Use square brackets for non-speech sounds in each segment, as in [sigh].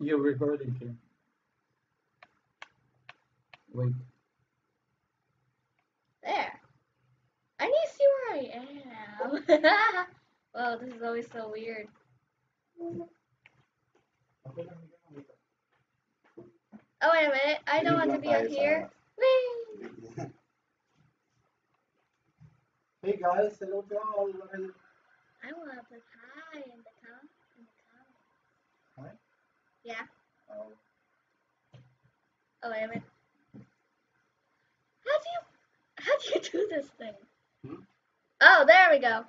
You're recording here. Wait. There. I need to see where I am. [laughs] Whoa, this is always so weird. Oh, wait a minute. I don't want to be up here. Whee! [laughs] Hey guys, hello to all. What are I want to put hi in the com in the comments. Hi? Yeah. Oh, Oh, wait a minute. How do you how do you do this thing? Hmm? Oh, there we go.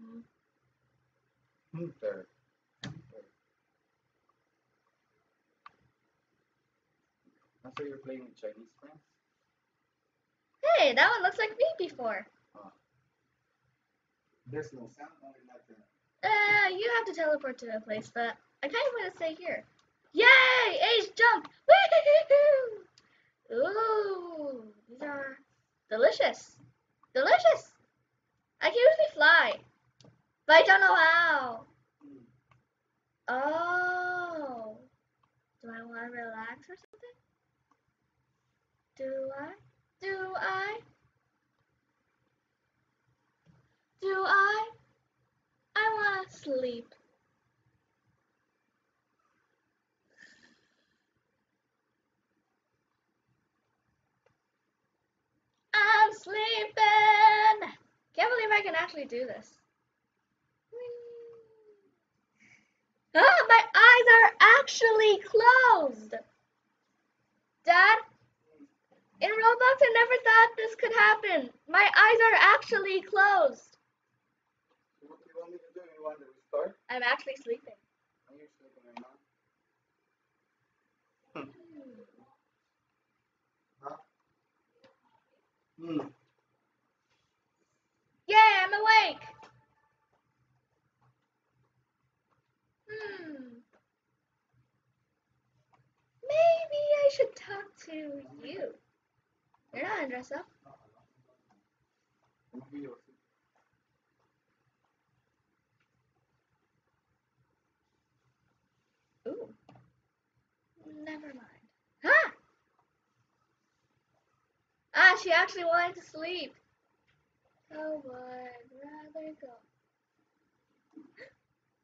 Mm. hmm, there. I saw you're playing Chinese friends. Hey, that one looks like me before. There's no sound, only like the Uh, you have to teleport to a place, but I kind of want to stay here. Yay! Ace jump! Woo! Ooh, these are delicious. Delicious! I can usually fly, but I don't know how. Oh. Do I want to relax or something? Do I? Do I? Do I? I want to sleep. I'm sleeping. Can't believe I can actually do this. Ah, my eyes are actually closed. Dad, in Roblox, I never thought this could happen. My eyes are actually closed. What do you want me to do? You want to restart? I'm actually sleeping. Are you sleeping right now? Huh? Hmm. Yeah, I'm awake. Hmm. Maybe I should talk to you. You're not gonna dress up. Maybe you're Ooh. Never mind. Ah! Ah, she actually wanted to sleep. Oh, I'd rather go.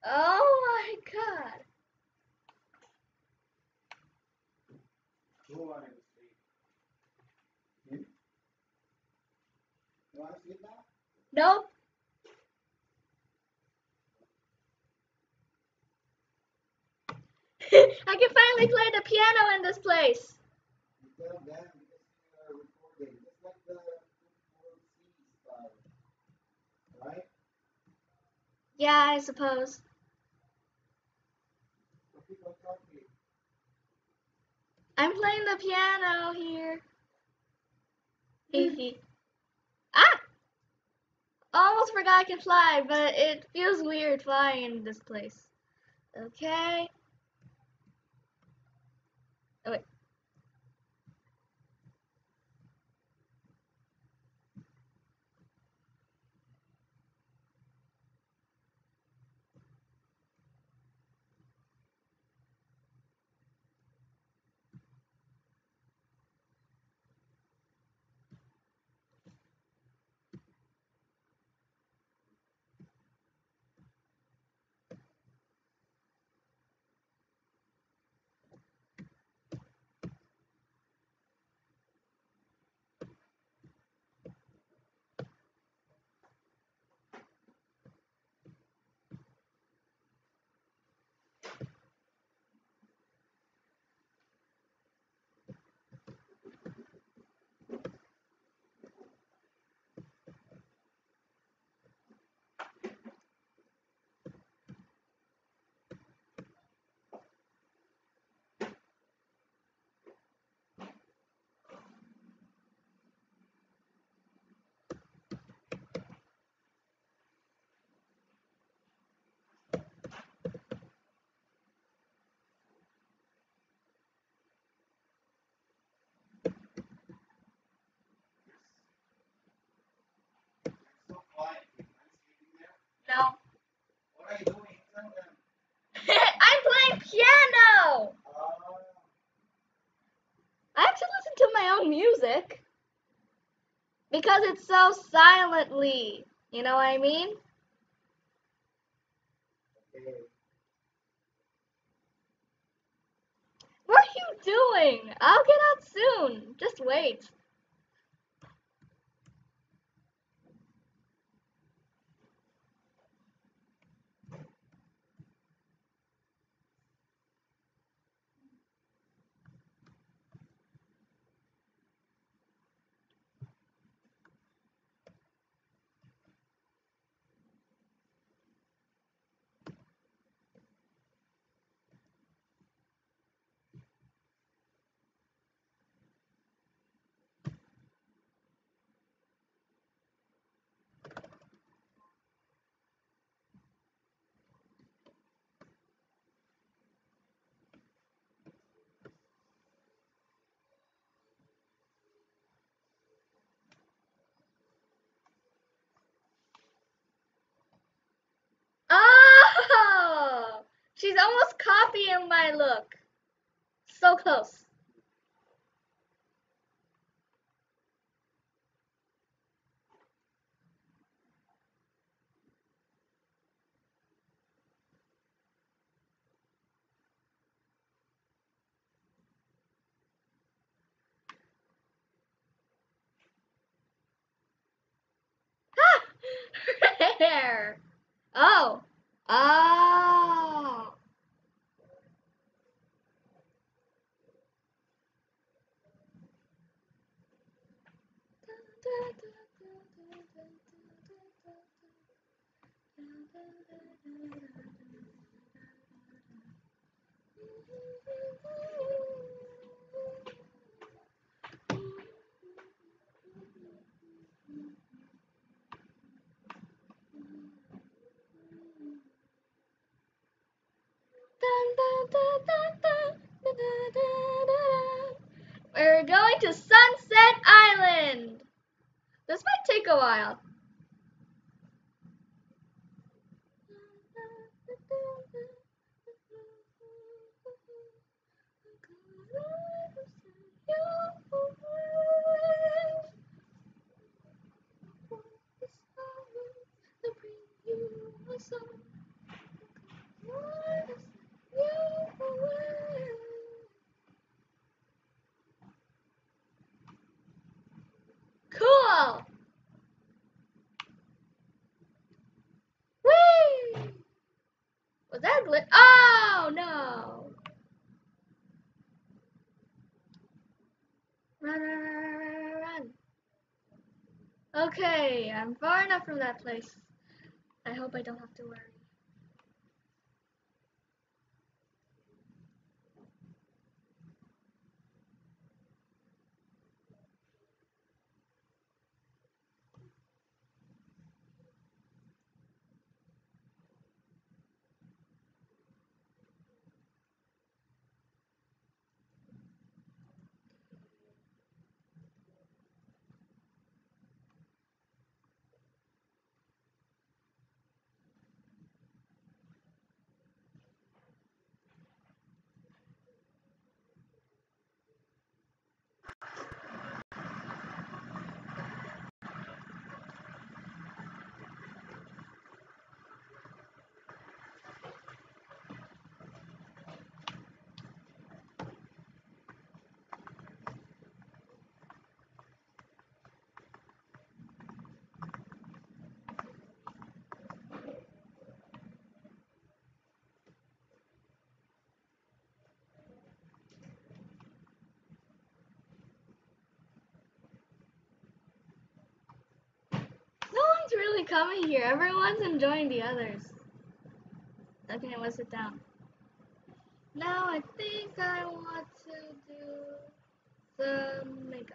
Oh my god. Who wanted to sleep? You? You want to sleep now? Nope. [laughs] I can finally play the piano in this place. You tell them because you are recording. Just like the World C style. Right? Yeah, I suppose. So people talk to you. I'm playing the piano here. Fifi. Ah! Almost forgot I can fly, but it feels weird flying in this place. Okay. No. What are you doing? I'm playing piano. Ah, I actually listen to my own music because it's so silently. You know what I mean? okay. What are you doing? I'll get out soon. Just wait. Oh! She's almost copying my look. So close. Thank you. From that place. I hope I don't have to worry. No one's really coming here. Everyone's enjoying the others. Okay, let's sit down. Now I think I want to do some makeup.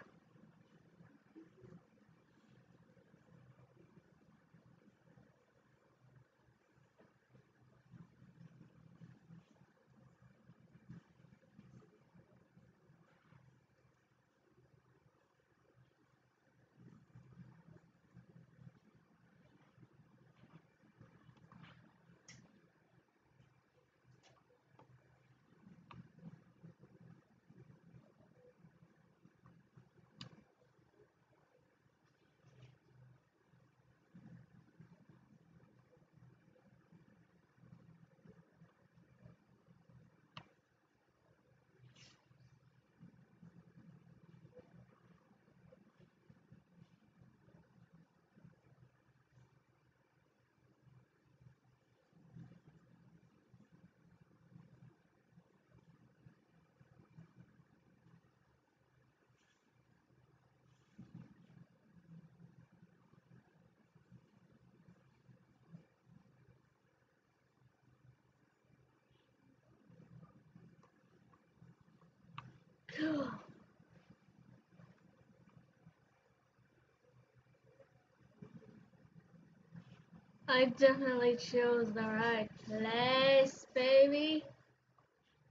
I definitely chose the right place, baby.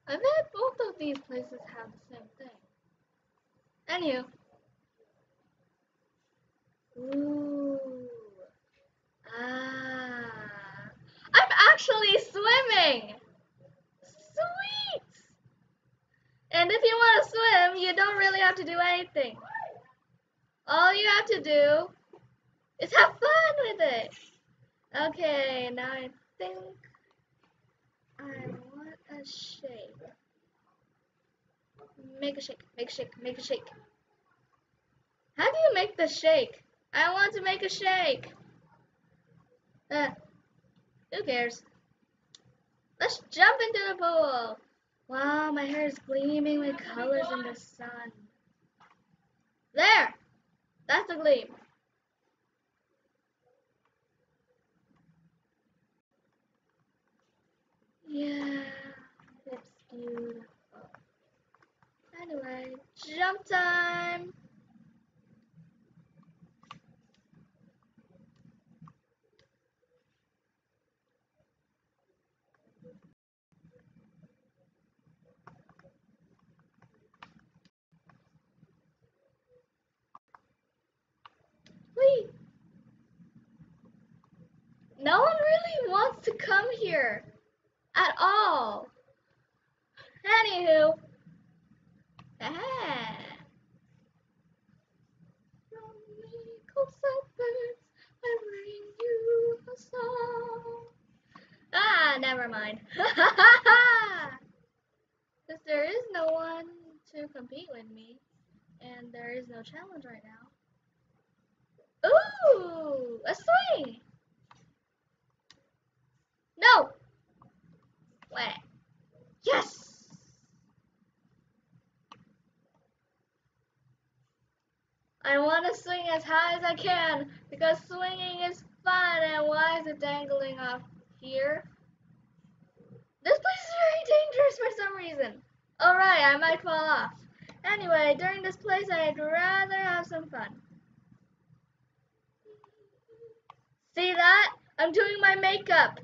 I bet both of these places have the same thing. Anywho. Ooh. Ah. I'm actually swimming! Sweet! And if you want to swim, you don't really have to do anything. All you have to do is have fun with it. Okay, now I think I want a shake. Make a shake, make a shake, make a shake. How do you make the shake? I want to make a shake. Uh, who cares? Let's jump into the pool. Wow, my hair is gleaming with colors in the sun. There! That's the gleam. Yeah, it's beautiful. Anyway, jump time! Wait! No one really wants to come here at all. Anywho, ah. Never mind. [laughs] Because there is no one to compete with me, and there is no challenge right now. Ooh, a swing. No. Wait. Yes. I want to swing as high as I can because swinging is fun. And why is it dangling off here? This place is very dangerous for some reason. Alright, I might fall off. Anyway, during this place, I'd rather have some fun. See that? I'm doing my makeup.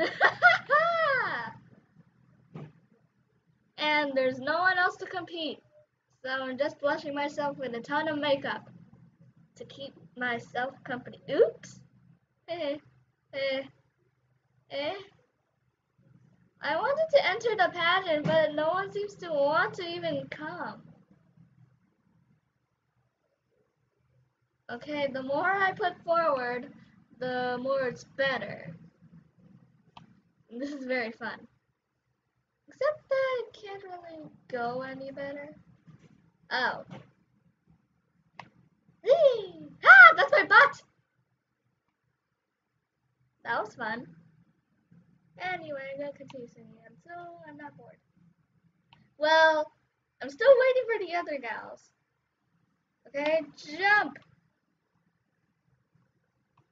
[laughs] and there's no one else to compete. So I'm just blushing myself with a ton of makeup to keep myself company. Oops. Eh, eh, eh. I wanted to enter the pageant, but no one seems to want to even come. Okay, the more I put forward, the more it's better. This is very fun. Except that it can't really go any better. Oh. Whee! Ah, that's my butt! That was fun. Anyway, I'm gonna continue singing until I'm not bored. Well, I'm still waiting for the other gals. Okay, jump!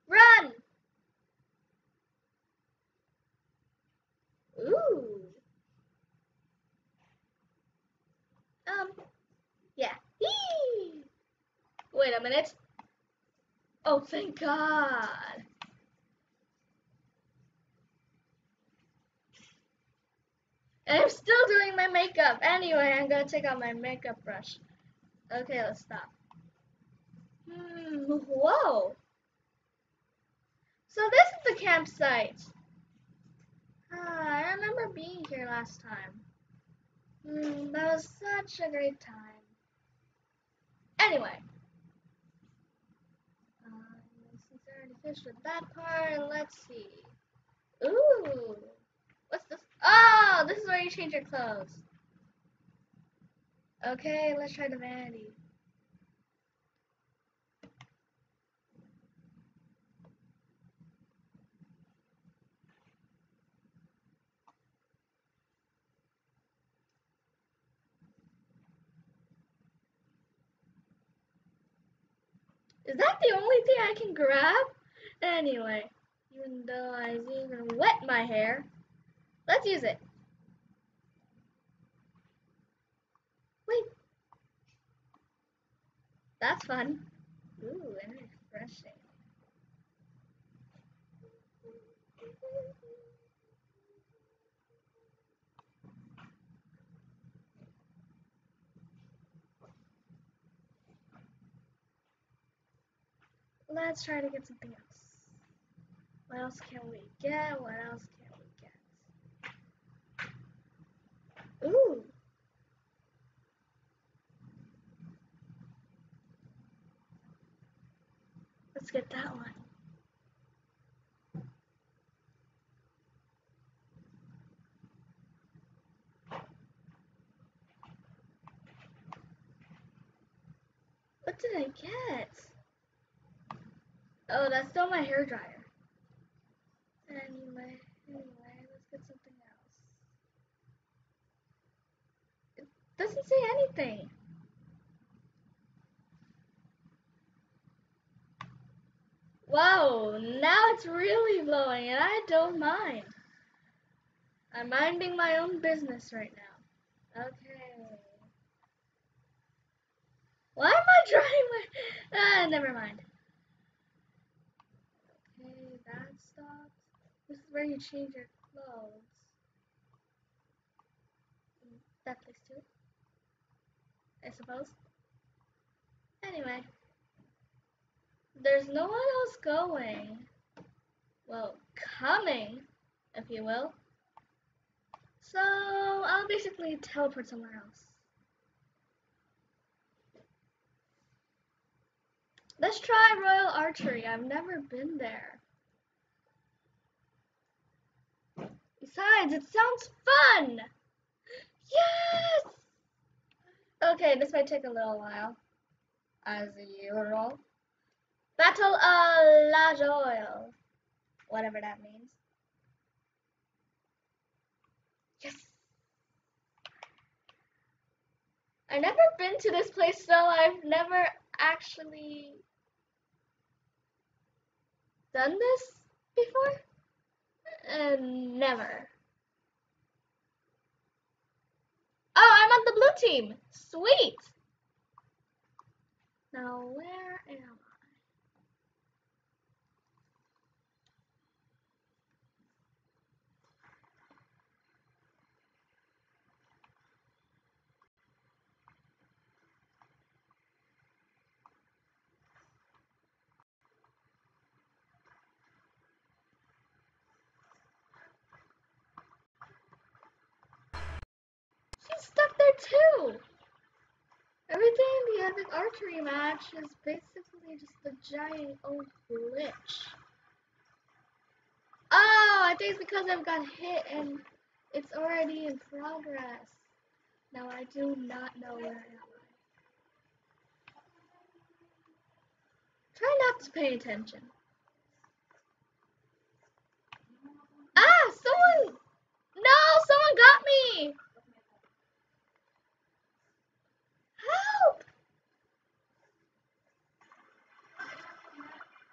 Run! Ooh. Um, yeah. Whee! Wait a minute. Oh, thank God. And I'm still doing my makeup. Anyway, I'm gonna take out my makeup brush. Okay, let's stop. Hmm, whoa. So this is the campsite. Ah, I remember being here last time. Hmm, that was such a great time. Anyway. Um, since I already finished with that part, let's see. Ooh. What's this? Oh, this is where you change your clothes. Okay, let's try the vanity. Is that the only thing I can grab? Anyway, even though I even wet my hair, let's use it. Wait. That's fun. Ooh, and refreshing. Let's try to get something else. What else can we get? What else can we get? Ooh. Let's get that one. What did I get? Oh, that's still my hair dryer. Anyway, anyway, let's get something else. It doesn't say anything. Whoa, now it's really blowing and I don't mind. I'm minding my own business right now. Okay. Why am I [laughs] drying my... Ah, never mind. That stopped. This is where you change your clothes. That place too. I suppose. Anyway. There's no one else going. Well, coming, if you will. So, I'll basically teleport somewhere else. Let's try Royal Archery. I've never been there. Besides, it sounds fun! Yes! Okay, this might take a little while. As usual. Battle of La Joyle. Whatever that means. Yes! I've never been to this place, so I've never actually done this before? Uh, never. Oh, I'm on the blue team. Sweet. Now, where am I? She's stuck there too. Everything in epic match is basically just a giant old glitch. Oh, I think it's because I've got hit and it's already in progress. Now I do not know where am Try not to pay attention. Ah, someone! No, someone got me! Help!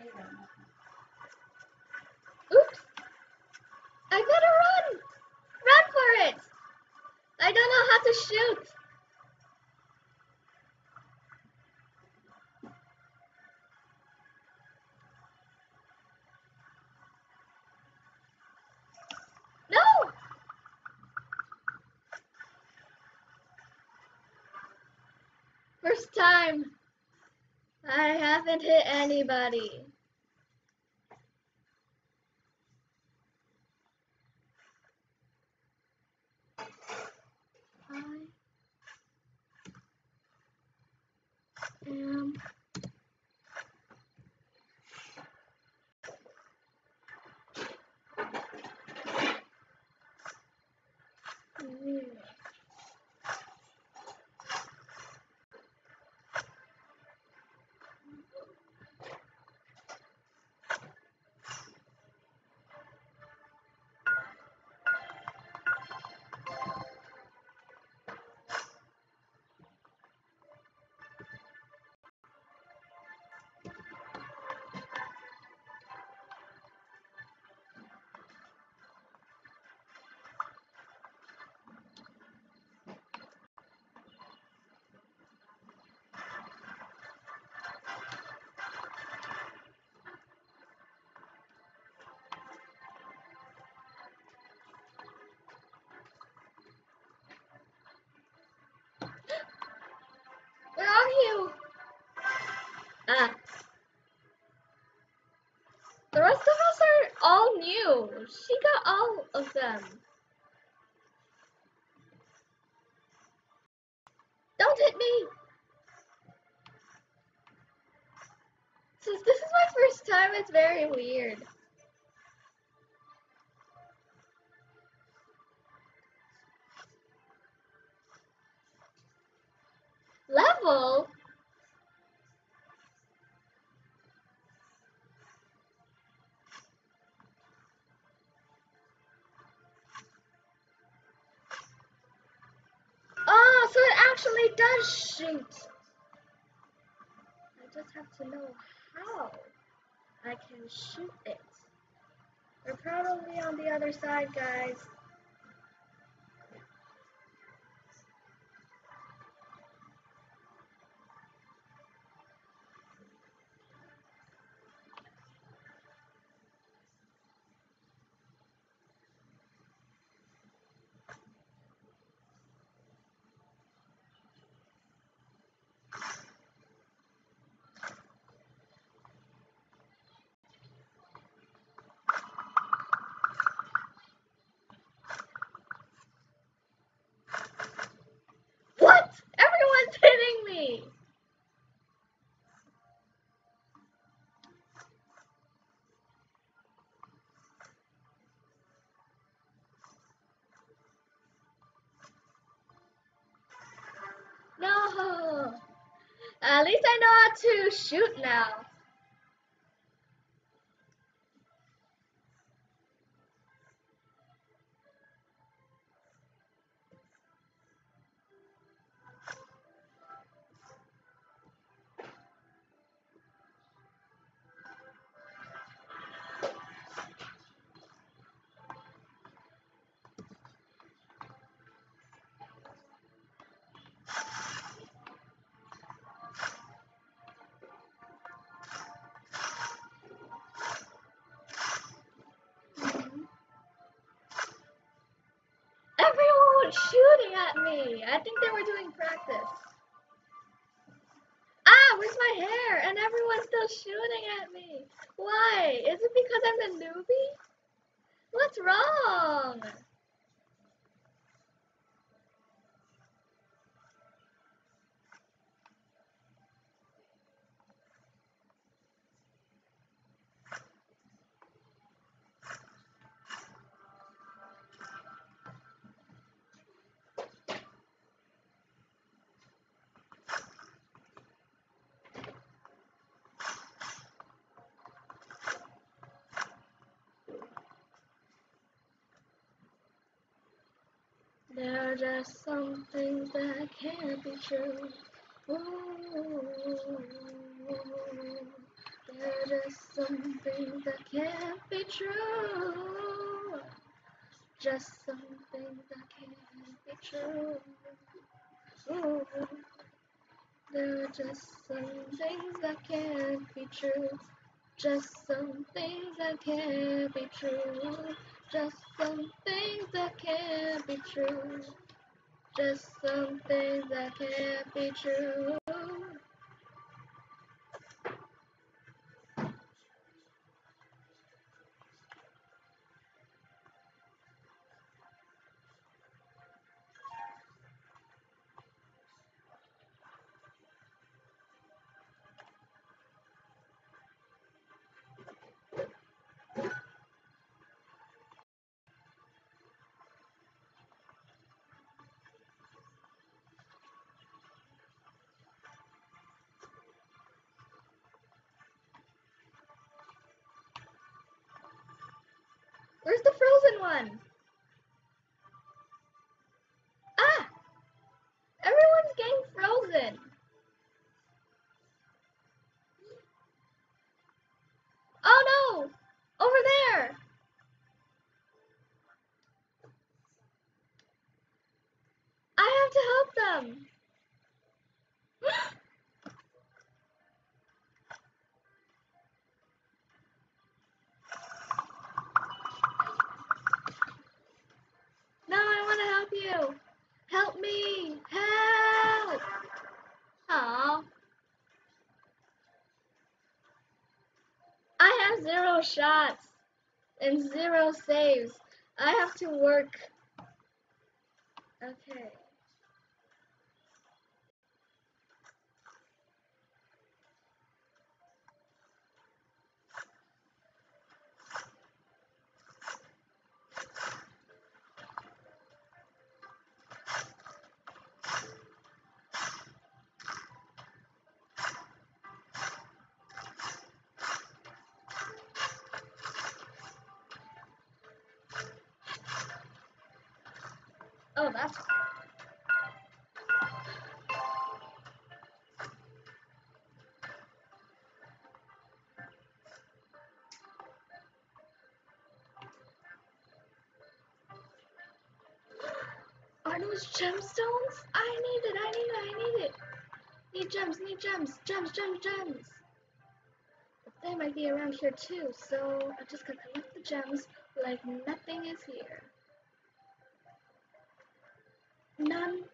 Oops! I better run! Run for it! I don't know how to shoot! No! First time. I haven't hit anybody. I am it's very weird. Shoot it. They're probably on the other side, guys. At least I know how to shoot now. Just some things that can't be true. Ooh, there are just some things that can't be true. Just some things that can't be true. Ooh, there are just some things that can't be true. Just some things that can't be true. Just some things that can't be true. Just something that can't be true. Them. [gasps] no, I want to help you. Help me! Help! Aw. I have zero shots and zero saves. I have to work. Okay. Those gemstones? I need it, I need it, I need it. Need gems, need gems, gems, gems, gems. But they might be around here too, so I just gotta collect the gems like nothing is here. None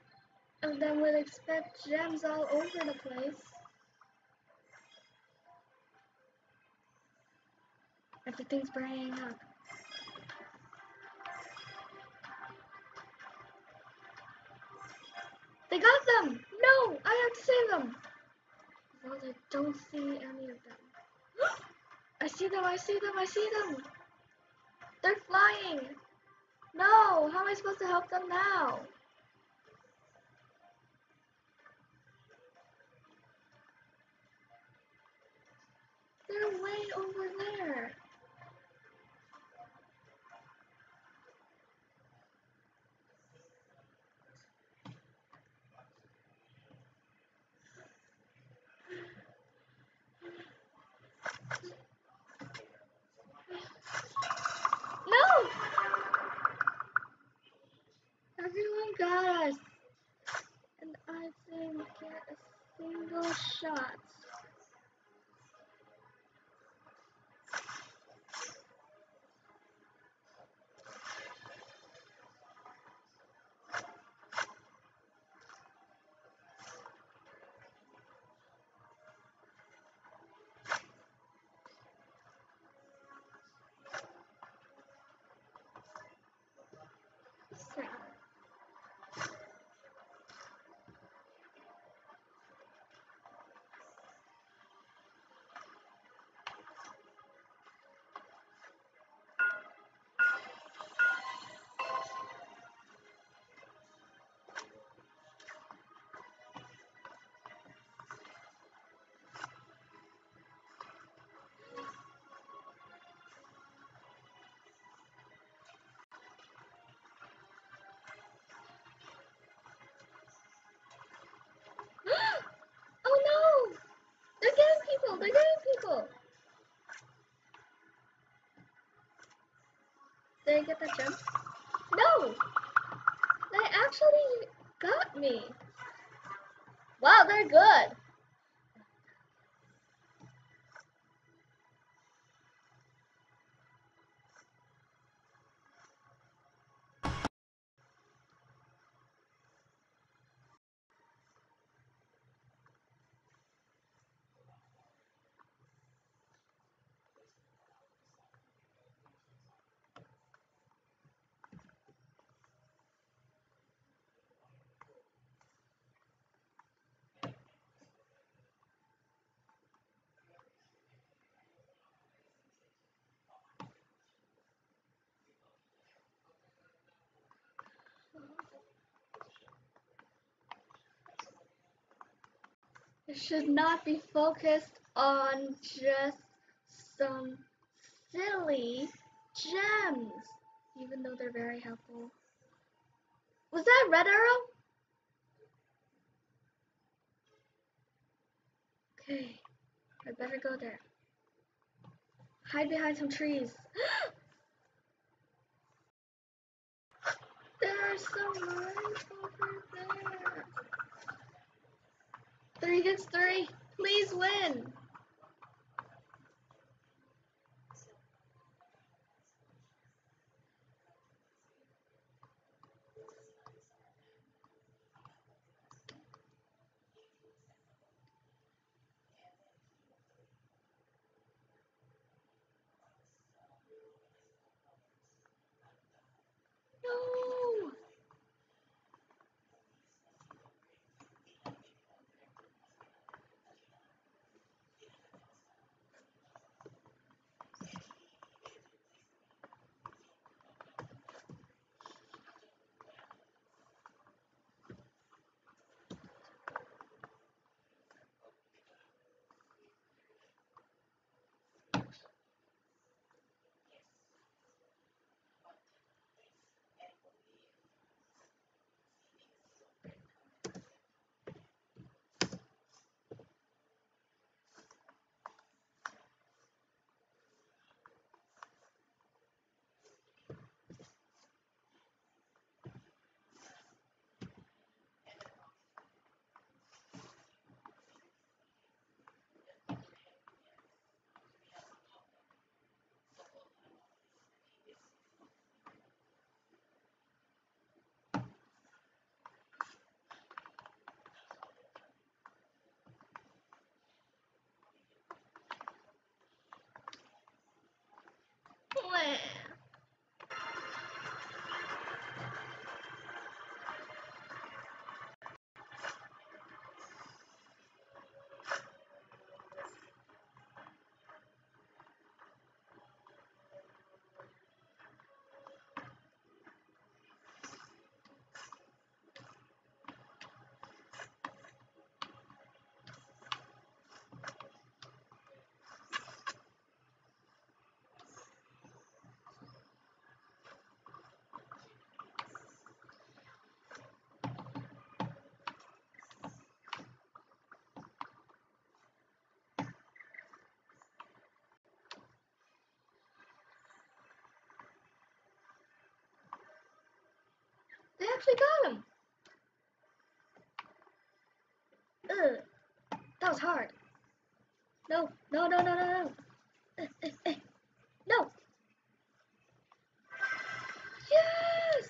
of them will expect gems all over the place. Everything's burning up. I see them, I see them! They're flying! No! How am I supposed to help them now? They're people! Did I get that jump? No! They actually got me! Wow, they're good! Should not be focused on just some silly gems, even though they're very helpful. Was that red arrow? Okay, I better go there. Hide behind some trees. [gasps] There's some mines over there. Three against three. Please win. Actually got him. Ugh. That was hard. No, no, no, no, no, no. Eh, eh, eh. No. Yes!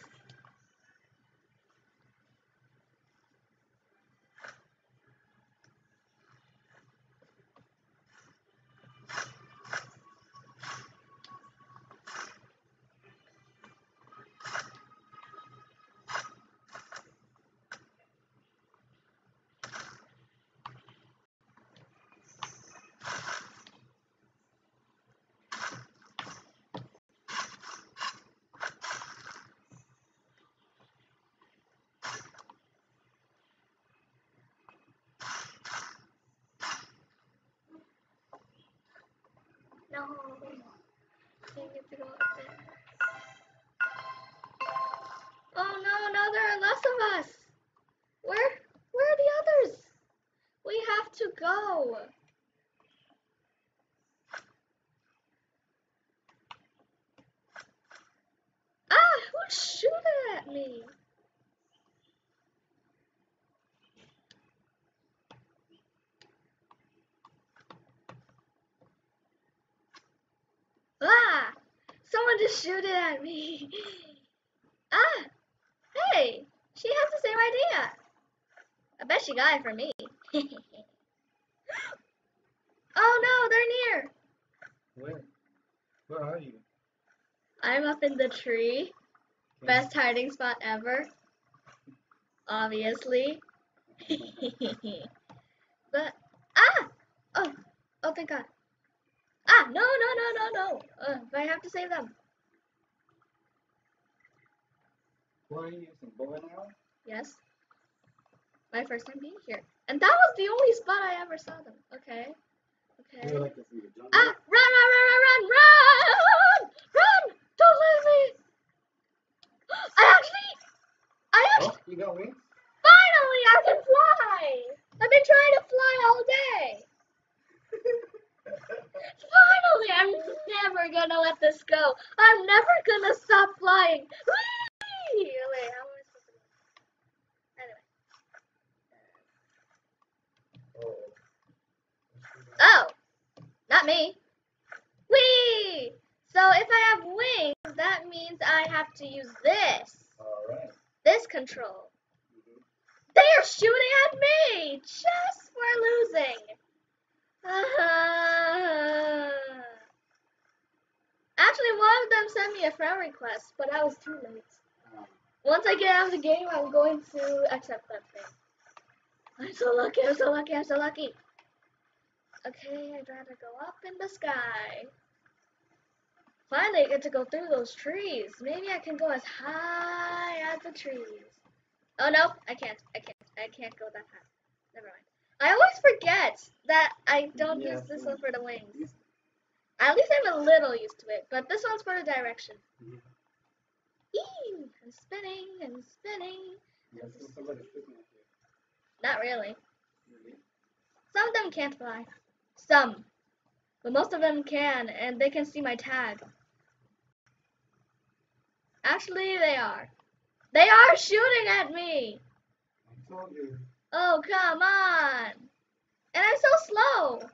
No. Didn't get to go up there. Oh no, now there are less of us. Where where are the others? We have to go. Ah, who's shooting at me? Ah! Someone just shooted at me. [laughs] Ah! Hey! She has the same idea. I bet she got it from me. oh no, they're near. Where? Where are you? I'm up in the tree. Best hiding spot ever. Obviously. [laughs] but ah! Oh, oh thank God. Ah, no, no, no, no, no. Uh, but I have to save them. What are you using? Bow and arrow? Yes. My first time being here. And that was the only spot I ever saw them. Okay. Okay. Like to see the jungle? Ah! Run, run, run, run! Run! Run! You got wings? Finally, I can fly! I've been trying to fly all day. Finally, I'm never gonna let this go. I'm never gonna stop flying. Whee! Wait, how am I supposed to? Anyway. Oh. Oh, not me. Whee! So if I have wings, that means I have to use this. Alright. This control. They are shooting at me just for losing. Uh, Actually, one of them sent me a friend request, but I was too late. Once I get out of the game, I'm going to accept that thing. I'm so lucky, I'm so lucky, I'm so lucky. Okay, I'd rather go up in the sky. Finally, I get to go through those trees. Maybe I can go as high as the trees. Oh no, I can't. I can't. I can't go that high. Never mind. I always forget that I don't Yeah, use this one for the wings. At least I'm a little used to it, but this one's for the direction. Mhm. Eee, I'm spinning and spinning. yeah, shooting at. Not really. Really? Some of them can't fly. Some. But most of them can, and they can see my tag. Actually, they are. They are shooting at me! I told you. Oh, come on! And I'm so slow! [gasps]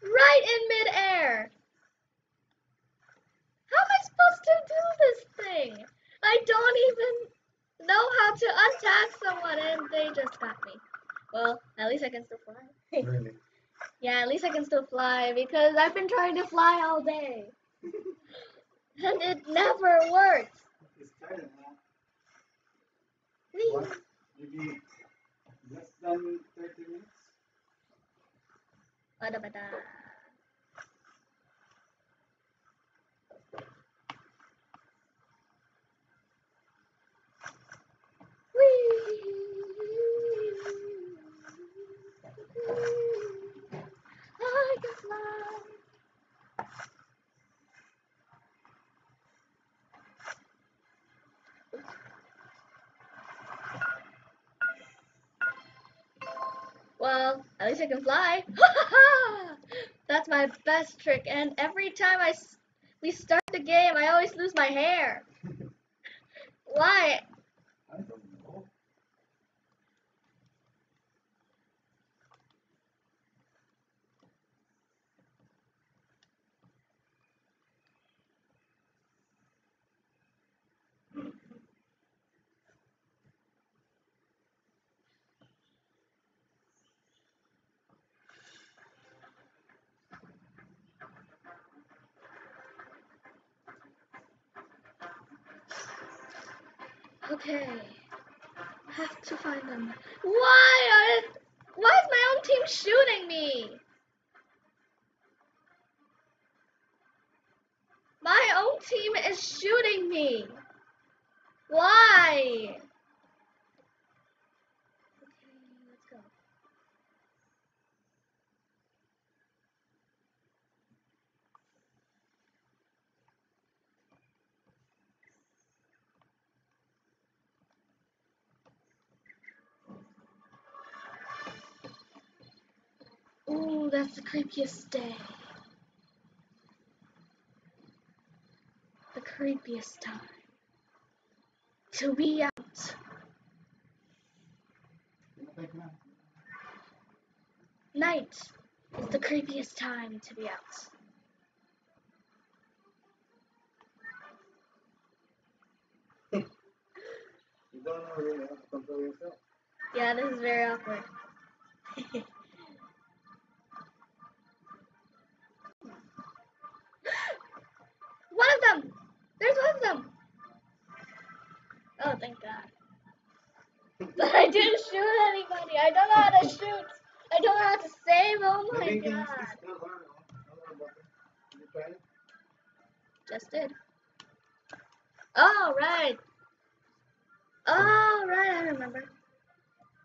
Right in midair! How am I supposed to do this thing? I don't even know how to attack someone and they just got me. Well, at least I can still fly. Really? [laughs] Yeah, at least I can still fly because I've been trying to fly all day. [laughs] and it never works. It's kind of. What? Maybe less than 30 minutes? Ba-da-ba-da. Whee! I can fly. Well, at least I can fly. [laughs] That's my best trick. And every time I we start the game, I always lose my hair. Why? Okay. Have to find them. Why are why is my own team shooting me? My own team is shooting me. Why? That's the creepiest day. The creepiest time. To be out. You know, think now. Night is the creepiest time to be out. You don't know really how to control yourself. Yeah, this is very awkward. [laughs] Thank God. But I didn't shoot anybody. I don't know how to shoot. I don't know how to save. Oh my Maybe you can use God. this LR, LR button. Did you try it? Just did. Oh, right. Oh, right, I remember.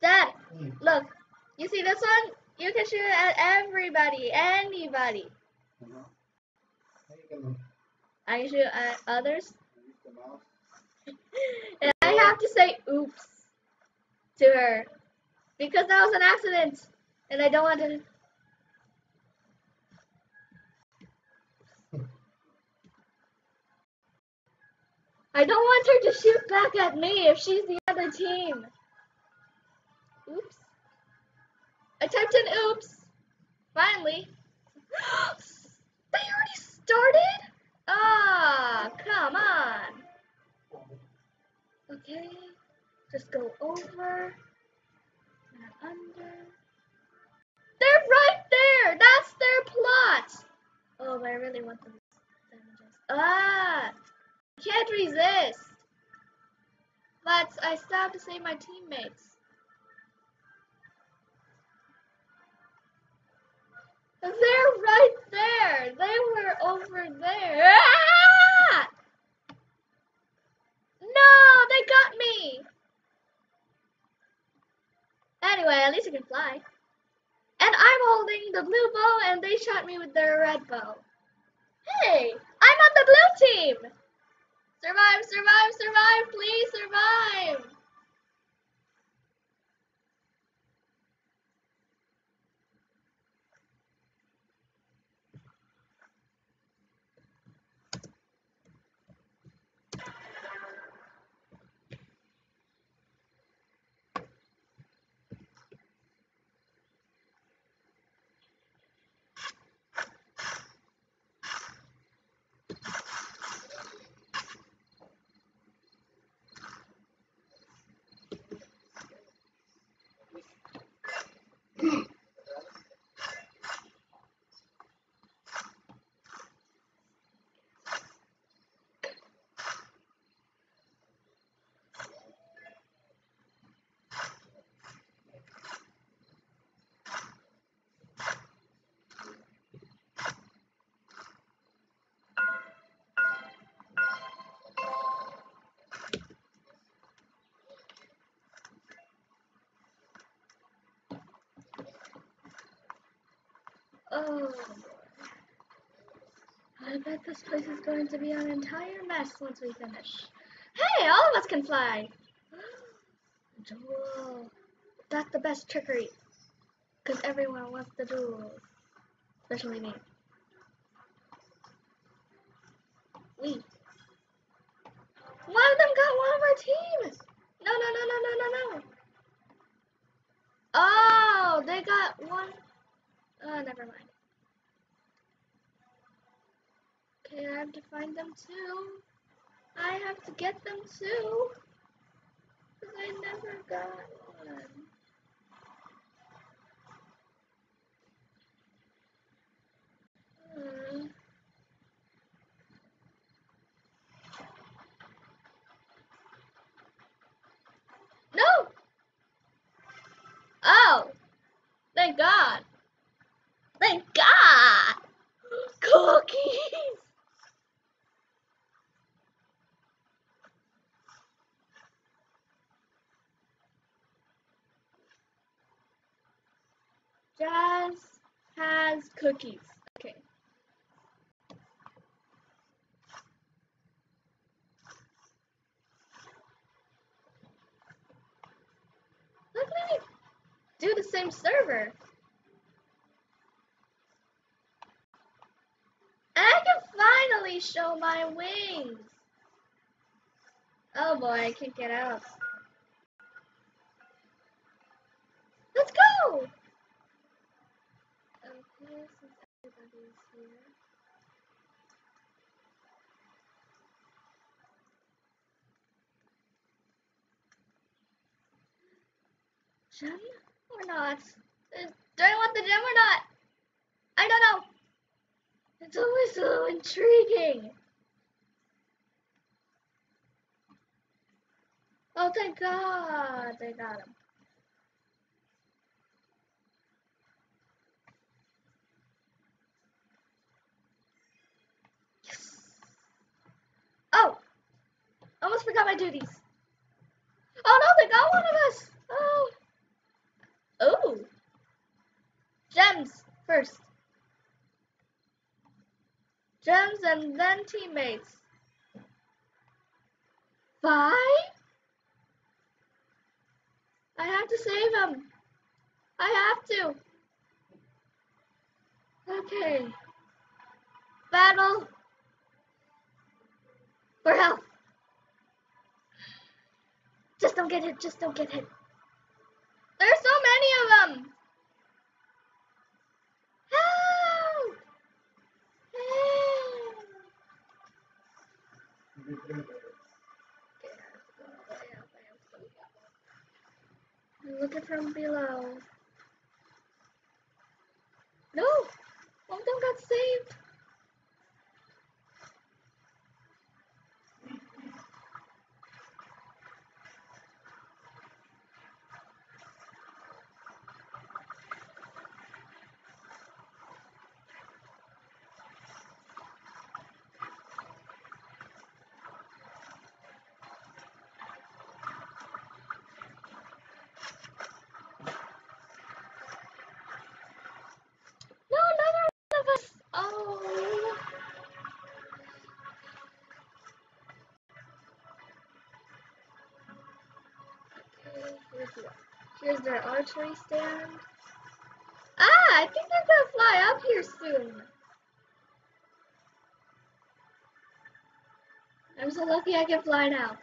Dad, Hmm. look. You see this one? You can shoot at everybody, anybody. Uh-huh. I can shoot at others. [laughs] I have to say oops to her because that was an accident and I don't want to. I don't want her to shoot back at me if she's the other team. Oops. I typed in oops. Finally. [gasps] they already started? Ah, come on. Okay, just go over and under. They're right there. That's their plot. Oh, but I really want them damages. Ah, can't resist. But I still have to save my teammates. They're right there. They were over there. Ah! No, they got me. Anyway, at least I can fly. And I'm holding the blue bow and they shot me with their red bow. Hey, I'm on the blue team. Survive, survive, survive, please survive. Oh. I bet this place is going to be an entire mess once we finish. Hey, all of us can fly! [gasps] Duel. That's the best trickery. Because everyone wants the duel. Especially me. We. One of them got one of our team! No, no, no, no, no, no, no. Oh, they got one. Oh, never mind. Okay, I have to find them too. I have to get them too. Because I never got one. Hmm. No! Oh! Thank God! Thank God! Cookies! Jazz has cookies. Okay. Look me do the same server. I can finally show my wings. Oh boy, I can't get out. Let's go! Okay, since everybody's here. Gem or not? Uh, Do I want the gem or not? I don't know. It's always so intriguing. Oh, thank God they got him. Yes. Oh, almost forgot my duties. Oh no, they got one of us. Oh, oh. Gems first. Gems and then teammates. Five? I have to save him. I have to. Okay. Battle. For health. Just don't get hit. Just don't get hit. There's so many of them. Help! Help! I'm looking from below. No! One of them got saved. No, another one of us. Oh. Here's, their archery stand. Ah, I think they're gonna fly up here soon. I'm so lucky I can fly now.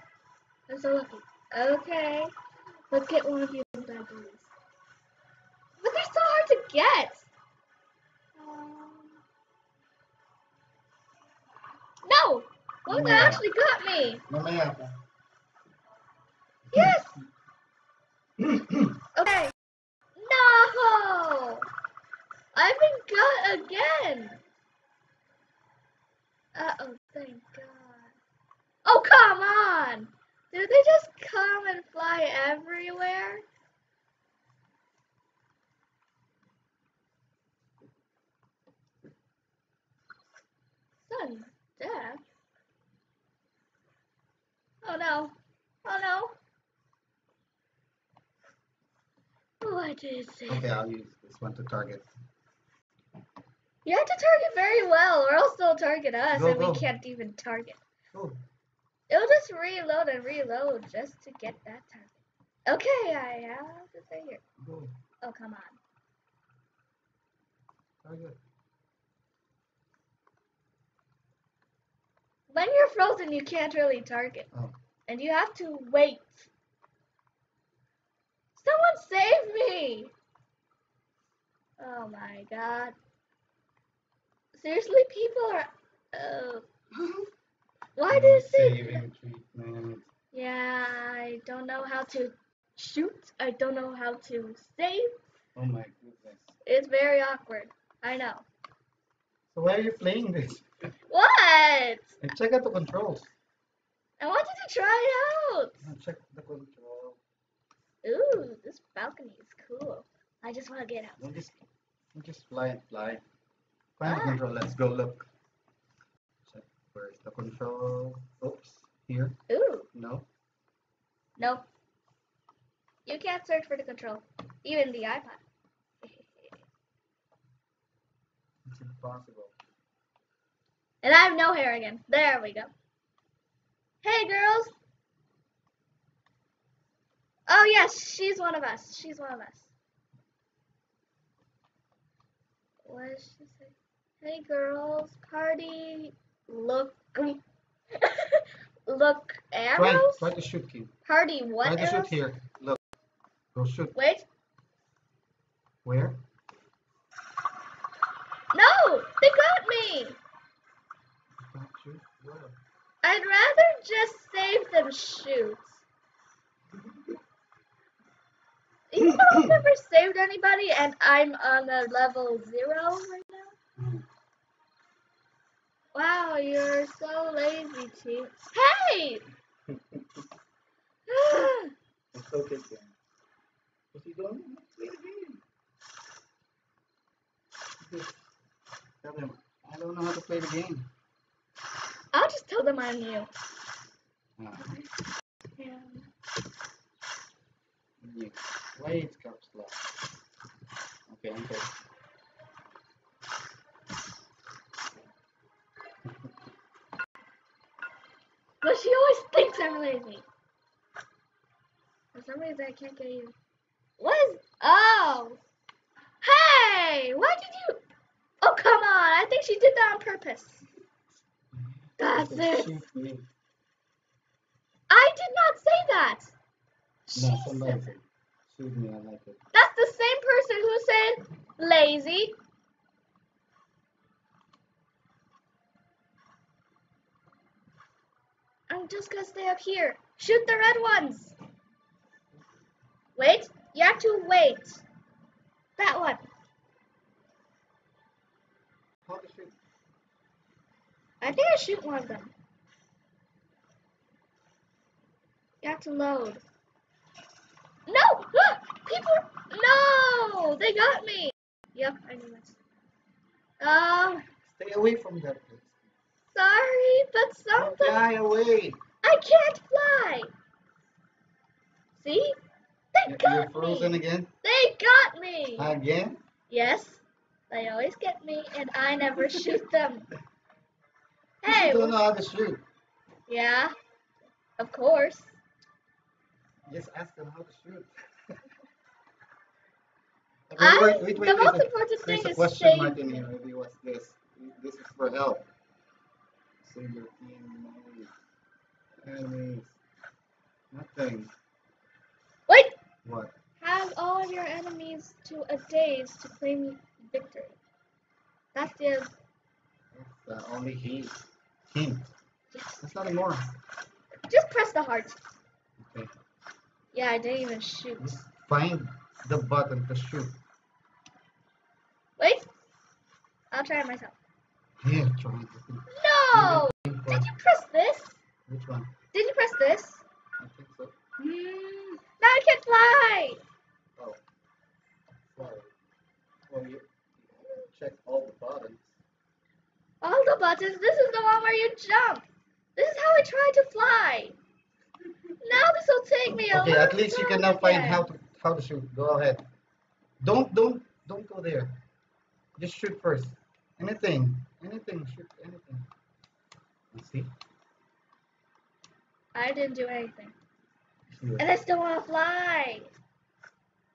I'm so lucky. Okay, let's get one of you bad boys. But they're so hard to get. Um, no! One them actually got me! Mamaya pa. Yes! Okay. No! I've been got again! Uh-oh, thank God. Oh, come on! Did they just come and fly everywhere? Sudden death? Oh no. Oh no. Oh, I did say. Okay, I'll use this one to target. You have to target very well, or else they'll target us, Go, and go. we can't even target. Oh, It'll just reload and reload just to get that target. Okay, I have to say here. go. Oh, come on. Target. When you're frozen, you can't really target. Oh. And you have to wait. Someone save me! Oh my god. Seriously, people are. Uh, why did it? Yeah, I don't know how to shoot. I don't know how to save. Oh my goodness. It's very awkward. I know. So why are you playing this? What? And check out the controls. I wanted to try it out. Now check the control. Ooh, this balcony is cool. I just want to get out. Don't just, don't just fly and fly. Find the Ah. control. Let's go look. Check where's the control. Oops. Here. Ooh, No. nope. You can't search for the control, even the iPod. [laughs] It's impossible. And I have no hair again. There we go. Hey, girls. Oh, yes, she's one of us. She's one of us. What did she say? Hey, girls. Party. Look. Um, [laughs] look. Arrows? try to shoot, King. Party what Try to arrows? shoot here. Look. Go shoot. Wait. Where? No! They got me! Where? I'd rather just save them shoot. Even though I've never saved anybody and I'm on a level zero right now. Wow, you're so lazy, team. Hey! It's okay, King. What's he doing? Play the game. Tell them, I don't know how to play the game. I'll just tell them I'm new. Ah, Yeah. Yes. Why caps? Okay, but [laughs] she always thinks I'm lazy. For some reason, I can't get you. What is? Oh. Hey, why did you? Oh, come on. I think she did that on purpose. That's it. I did not say that. She No, somebody said- said, me, I like it. That's the same person who said lazy. I'm just gonna stay up here. Shoot the red ones. Wait, you have to wait. That one. How to shoot? I think I shoot one of them. You have to load. No! People! No! They got me! Yep, I knew it. Um, Stay away from that place. sorry, but something. Fly away. I can't fly! See? They got You're frozen me! again? They got me! Again? Yes, they always get me, and I never [laughs] shoot them. Hey! You don't know how to shoot. yeah, of course. Just ask them how to shoot. [laughs] [laughs] I, wait, wait, wait, the most wait. important thing a is question mark in here. Maybe what's this? This is for help. Save your team. Enemies. Nothing. Wait! What? Have all of your enemies to a daze to claim victory. That's the That's uh, only he. Hint. yes. That's not more. Just press the heart. Okay. Yeah, I didn't even shoot. Find the button to shoot. Wait. I'll try it myself. Here, trying to think. No! Did you press this? Which one? Did you press this? I think so. Mm, now I can fly! Oh. Sorry. Well, you, you check all the buttons. All the buttons. This is the one where you jump. This is how I try to fly. Now this will take me a Okay, at least you can now find how to how to shoot. Go ahead. Don't don't don't go there. Just shoot first. Anything. Anything. Shoot anything. You see? I didn't do anything. And I still want to fly.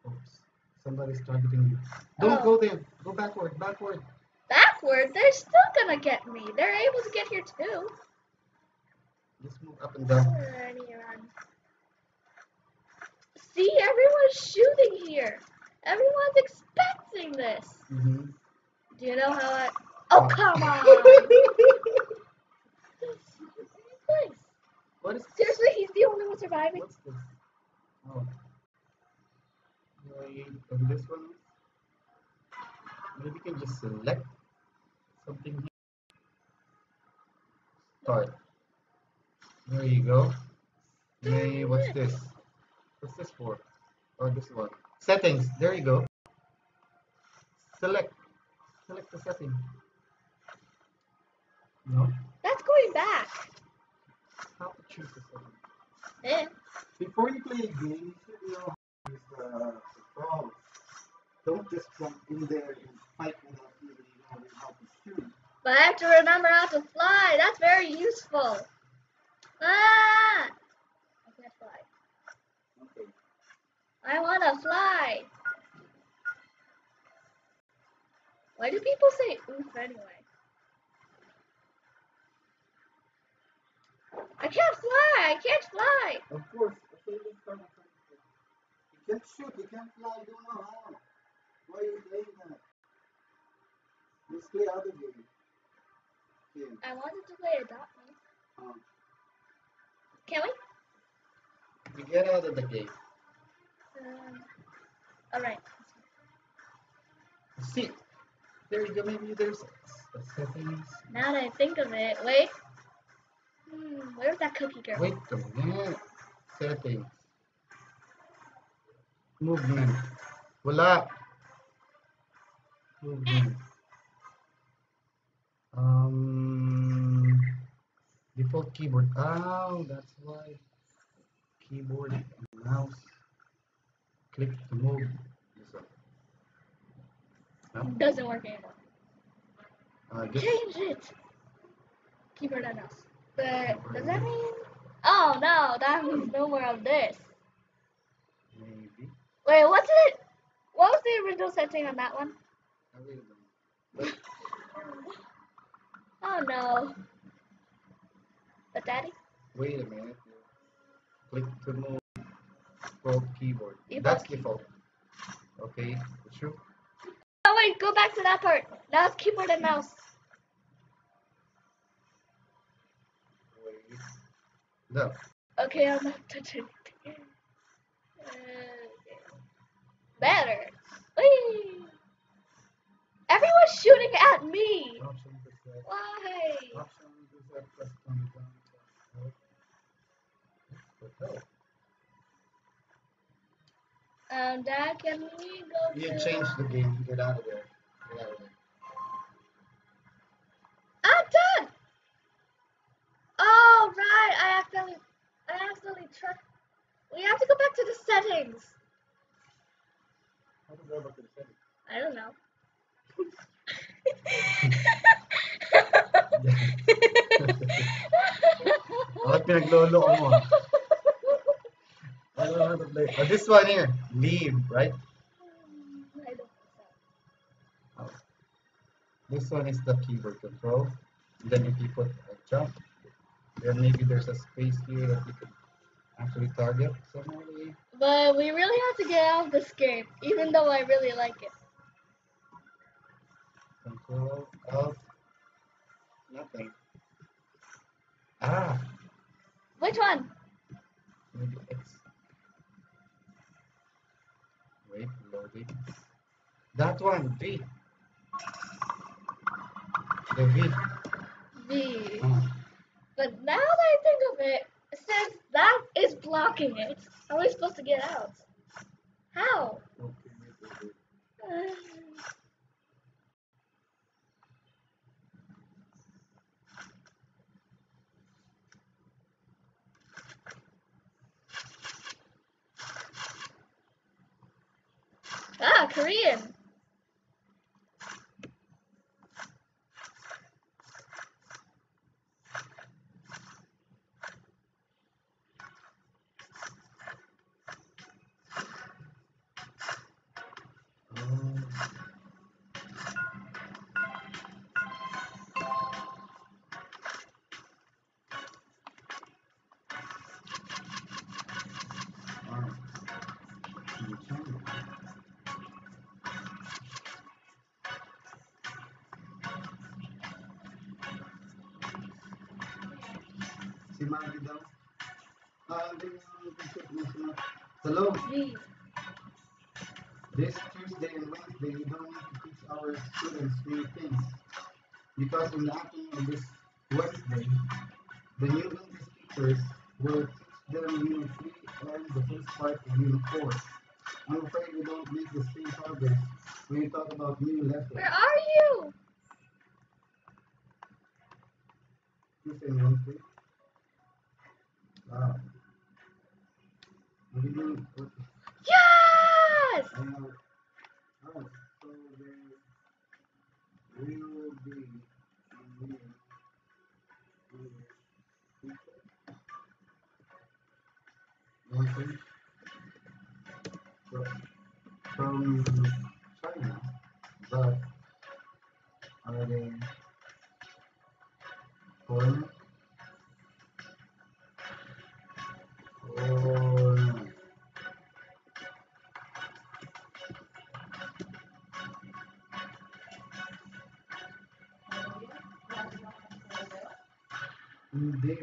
Oops. Somebody's targeting you. Don't Oh. go there. Go backward. Backward. Backward, they're still gonna get me. They're able to get here too. Just move up and down. I need to run. See, everyone's shooting here. Everyone's expecting this. Mm-hmm. Do you know how I? Oh come on! [laughs] What is Seriously, he's the only one surviving. What's this? Oh. Wait, and this one? Maybe you can just select something here. Start. There you go. May, what's this? What's this for? Or this one? Settings. There you go. Select. Select the setting. No? That's going back. How to choose the setting? Eh. Before you play a game, you should know how to use the, the controls. Don't just jump in there and fight without knowing how to shoot. But I have to remember how to fly. That's very useful. Ah! I can't fly. Okay. I wanna fly. Why do people say oof anyway? I can't fly! I can't fly! Of course, okay, let's start with something. You can't shoot, you can't fly, you don't know how. Why are you playing that? Let's play other game. Okay. I wanted to play Adopt Me. Um, Can we? you get out of the game. Um, Alright. See, there you go. Maybe there's a settings. Now that I think of it, wait. Hmm, where's that cookie girl? Wait a minute. Settings. Movement. Wala. Movement. Um, default keyboard. Oh, that's why. Keyboard and mouse. Click to move. This. No? Doesn't work anymore. Uh, Change it! Keyboard and mouse. But does that mean Oh no, that means no more of this. Maybe. Wait, what's it? What was the original setting on that one? I really don't. [laughs] Oh no. But daddy? Wait a minute. Click to move. Keyboard. Default. That's default. Okay, true. Oh wait, go back to that part. Now it's keyboard and mouse. Wait. No. Okay, I'm not touching. Okay. Uh, better. Whee! Everyone's shooting at me. Option. Why? Option to set custom down. What the hell? Um, Dad, can we go You to... changed the game. Get out of there. Get out of there. I'm done! Oh, right. I accidentally... I accidentally tried... We have to go back to the settings. How to go back to the settings? I don't know. Bakit pinaglolo ko mo? I don't know how to play. Oh, this one here. Leave, right? This one is the keyboard control. Then if you put a jump, then maybe there's a space here that you can actually target somebody. But we really have to get out of this game, even though I really like it. Control, Alt, nothing. Ah, Which one? maybe X. Wait, loading. That one, V. The V. V. Ah. But now that I think of it, since that is blocking it, how are we supposed to get out?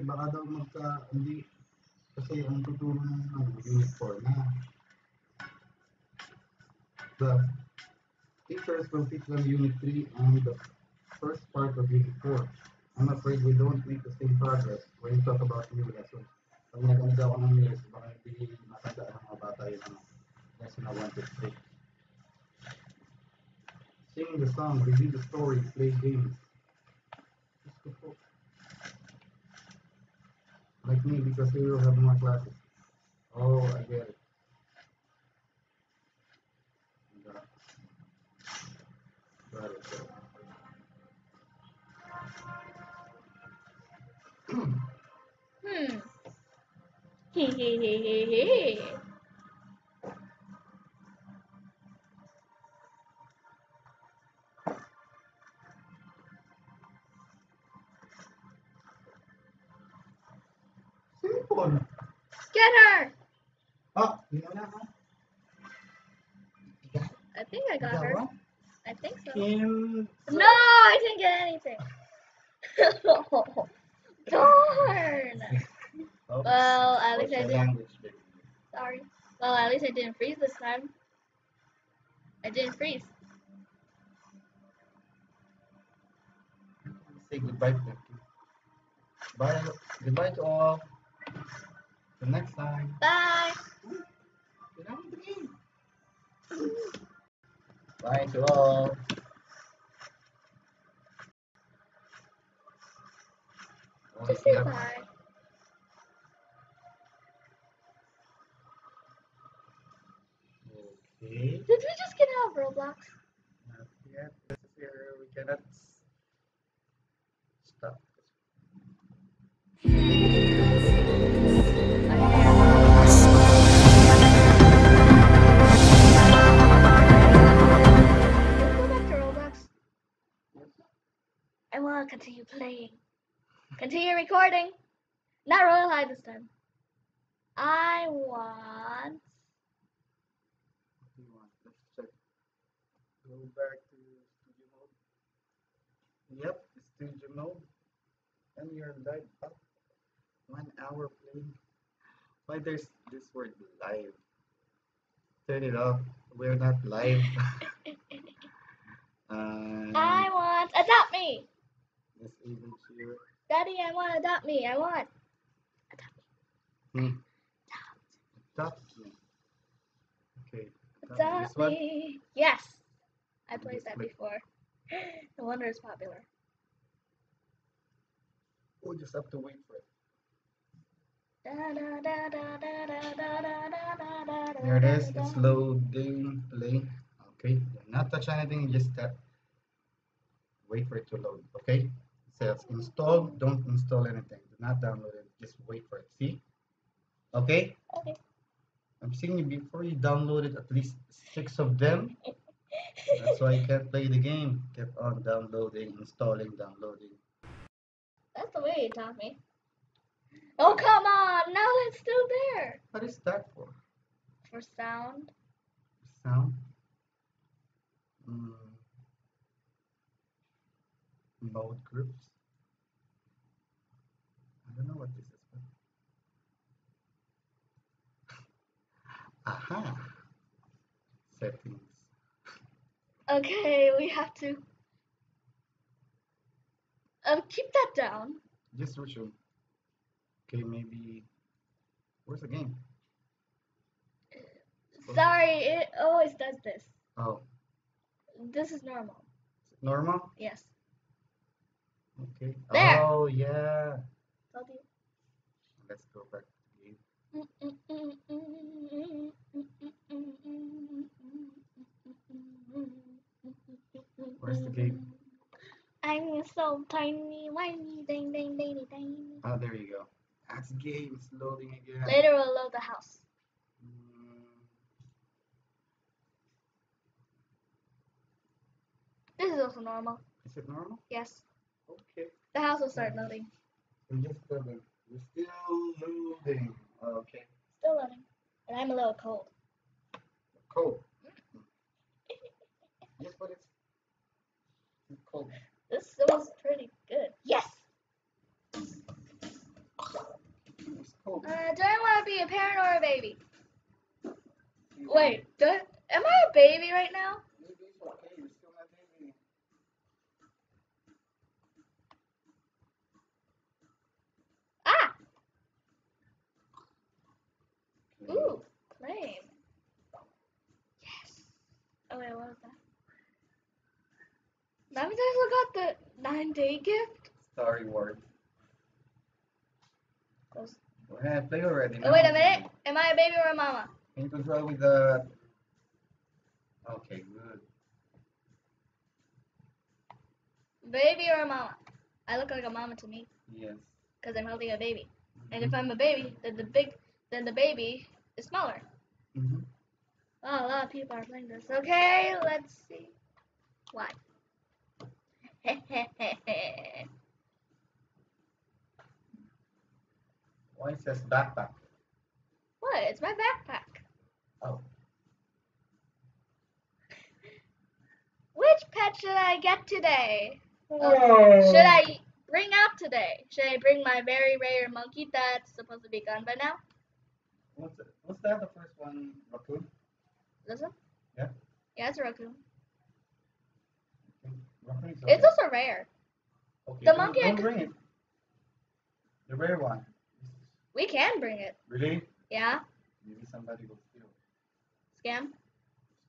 Hindi, baka daw magka, hindi, kasi ang tuturo ng ano, unit 4 na. The teachers will teach them unit 3 and Get her! Oh, you know that one? Yeah. I think I got that her. one? I think so. Kim. No, I didn't get anything. [laughs] Darn. Oops. Well, at least What's I didn't. Sorry. Well, at least I didn't freeze this time. I didn't freeze. Turn it off. We're not live. [laughs] um, I want. Adopt me! disable here. Daddy, I want adopt me. I want. Adopt me. Hmm. Adopt me. Okay. adopt. Adopt me. Yes. I played This that one. before. [gasps] No wonder it's popular. We'll just have to wait for. There it is. It's loading. Play. Okay. Do not touch anything. Just tap. Wait for it to load. Okay. It says install. Don't install anything. Do not download it. Just wait for it. See? Okay. Okay. I'm seeing you before you downloaded at least six of them. That's why you can't play the game. Kept on downloading, installing, downloading. That's the way you taught me. Oh, come on. Now still there. What is that for? For sound. Sound? Mm. Mode groups? I don't know what this is. [laughs] Aha! Settings. Okay, we have to. Um, keep that down. Just resume. Okay, maybe. Where's the game? Sorry, it always does this. Oh, This is normal. is normal? Yes. Okay. There. Oh, yeah. Told you. Let's go back to the game. Where's the game? I'm so tiny, whiny, ding, ding, ding, ding. Oh, ah, there you go. That's game. It's loading again. Later we'll load the house. Mm, This is also normal. is it normal? Yes. Okay. The house will start loading. We just uh, we're still loading. Oh, okay. Still loading. And I'm a little cold. Cold. Yes, but it's cold. This smells pretty good. Yes! It's cold. Uh, do I want to be a parent or a baby? Wait, do I, am I a baby right now? Maybe it's okay. You're still not baby. Ah! Ooh, claim. Yes. Oh wait, what was that? That means I still got the nine day gift. Star reward. Those- Go ahead, play already. Oh wait a minute. Am I a baby or a mama? Can you control with the? Okay, good. Baby or a mama? I look like a mama to me Yes. because I'm holding a baby. And if I'm a baby, then the big, then the baby is smaller. hmm Oh, a lot of people are playing this. Okay, let's see. Why? [laughs] Why it says backpack? what? It's my backpack. Oh. [laughs] Which pet should I get today? Should I bring out today? Should I bring my very rare monkey that's supposed to be gone by now? What's, it, what's that? The first one, raccoon? This one? Yeah. Yeah, it's a raccoon. Is It's also rare. Okay, the don't- monkey Don't bring it. The rare one. We can bring it. Really? Yeah? Maybe somebody will steal. Scam?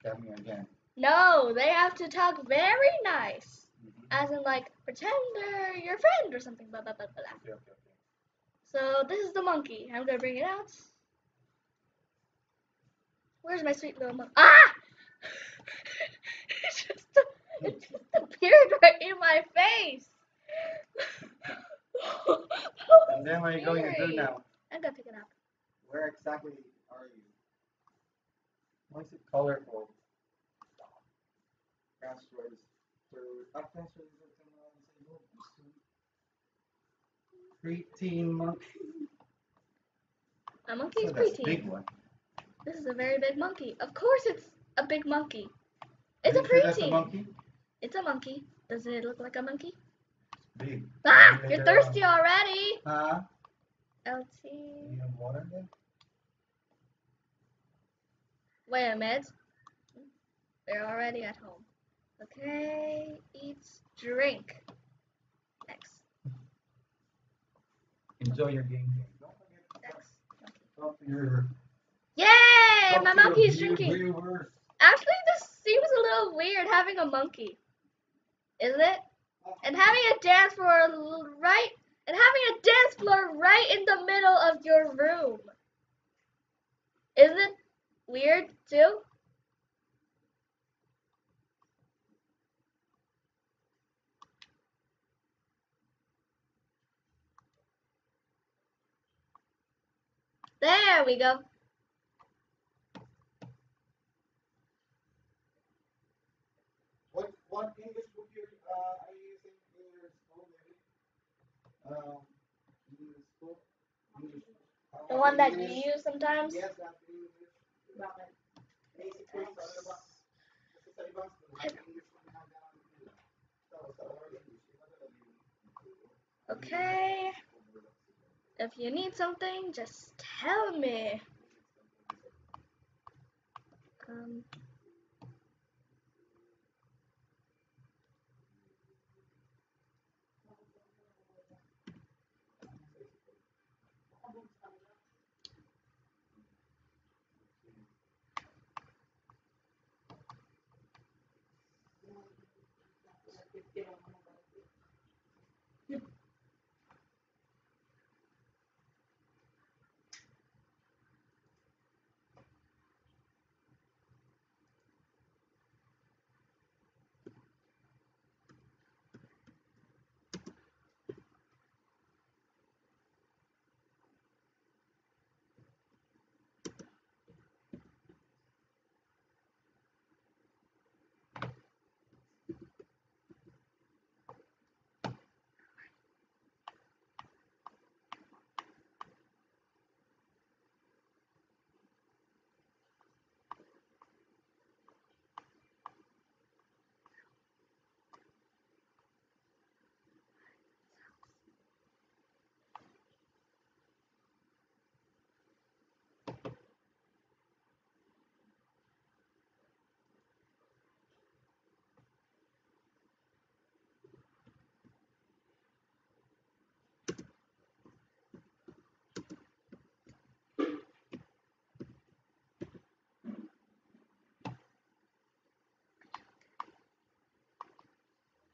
Scam me again. No, they have to talk very nice. Mhm. As in, like, pretend they're your friend or something. Blah, blah, blah, blah. Okay, okay, okay. So, this is the monkey. I'm gonna bring it out. Where's my sweet little monkey? Ah! [laughs] it, just, it just appeared right in my face. [laughs] And then what are you going to do now? I'm gonna pick it up. Where exactly are you? Why is it colorful? Up passwords. Preteen monkey. A monkey's So that's preteen. big one. This is a very big monkey. Of course, it's a big monkey. It's a Are you sure that's a preteen. monkey? It's a monkey. Doesn't it look like a monkey? Big. Ah! You're thirsty already. Huh? LT. You have water there? Wait a minute. We're already at home. Okay. Eat, drink. Next. Enjoy your game. Don't forget Next. Monkey. to talk your. Yay! talk My your monkey's drinking. Viewers. Actually, this seems a little weird having a monkey. Isn't it? And having a dance floor l- right and having a dance floor right in the middle of your room. Isn't it weird too? There we go. What what The one that you use sometimes. Okay. If you need something, just tell me. Um,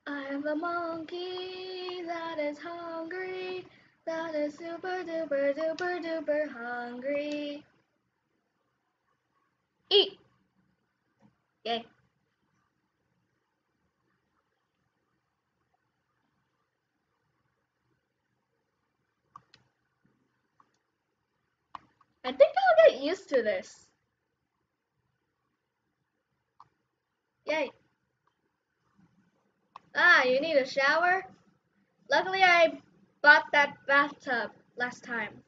I'm a monkey that is hungry, that is super duper duper duper hungry. Eat! Yay. I I think I'll get used to this. Yay. Ah, you need a shower? Luckily, I bought that bathtub last time.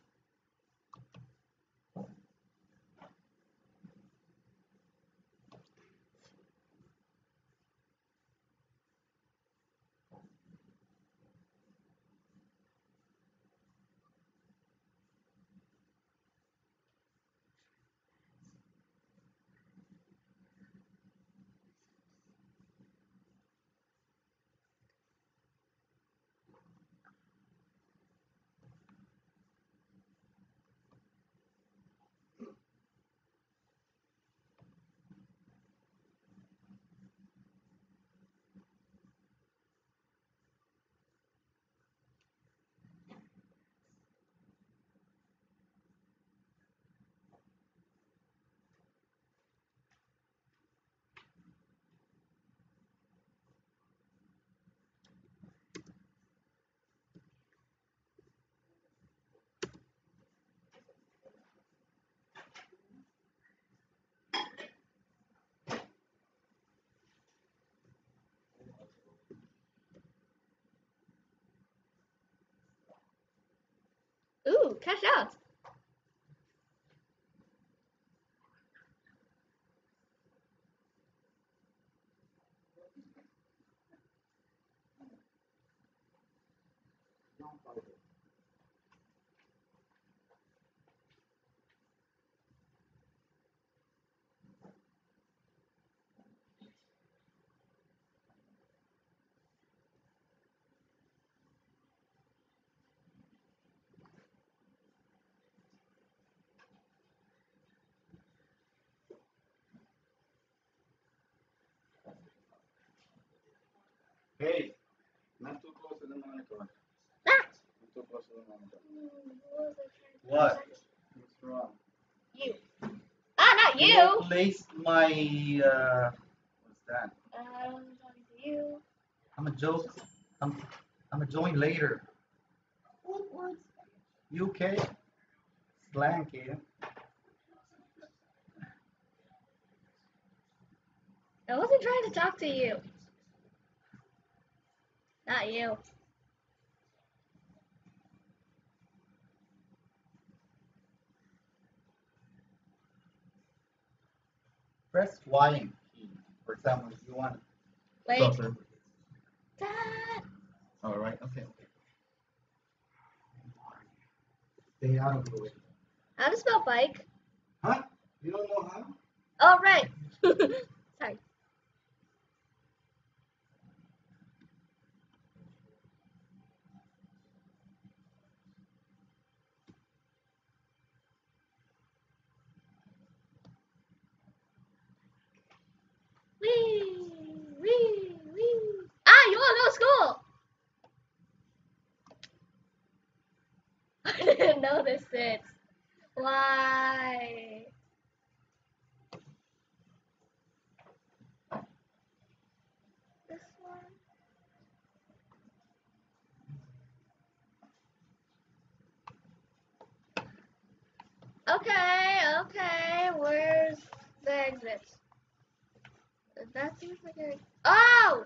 Ooh, cash out. Hey, not too close to the monitor. Ah! Not too close to the monitor. What? What? What's wrong? You. Ah, not Can you. Place my uh, what's that? Um, talking you. I'm a joke. I'm I'm a join later. What words? UK slang. I wasn't trying to talk to you. Not you. Press Y key. For example, if you want Wait. closer. Dad. All right. Okay. Stay out of the way. How to spell bike? Huh? You don't know how? Oh, right. [laughs] Sorry. Wee, wee, wee. Ah, you go to school? [laughs] I didn't notice it. Why? This one? Okay, okay, where's the exit? That seems like a... Oh!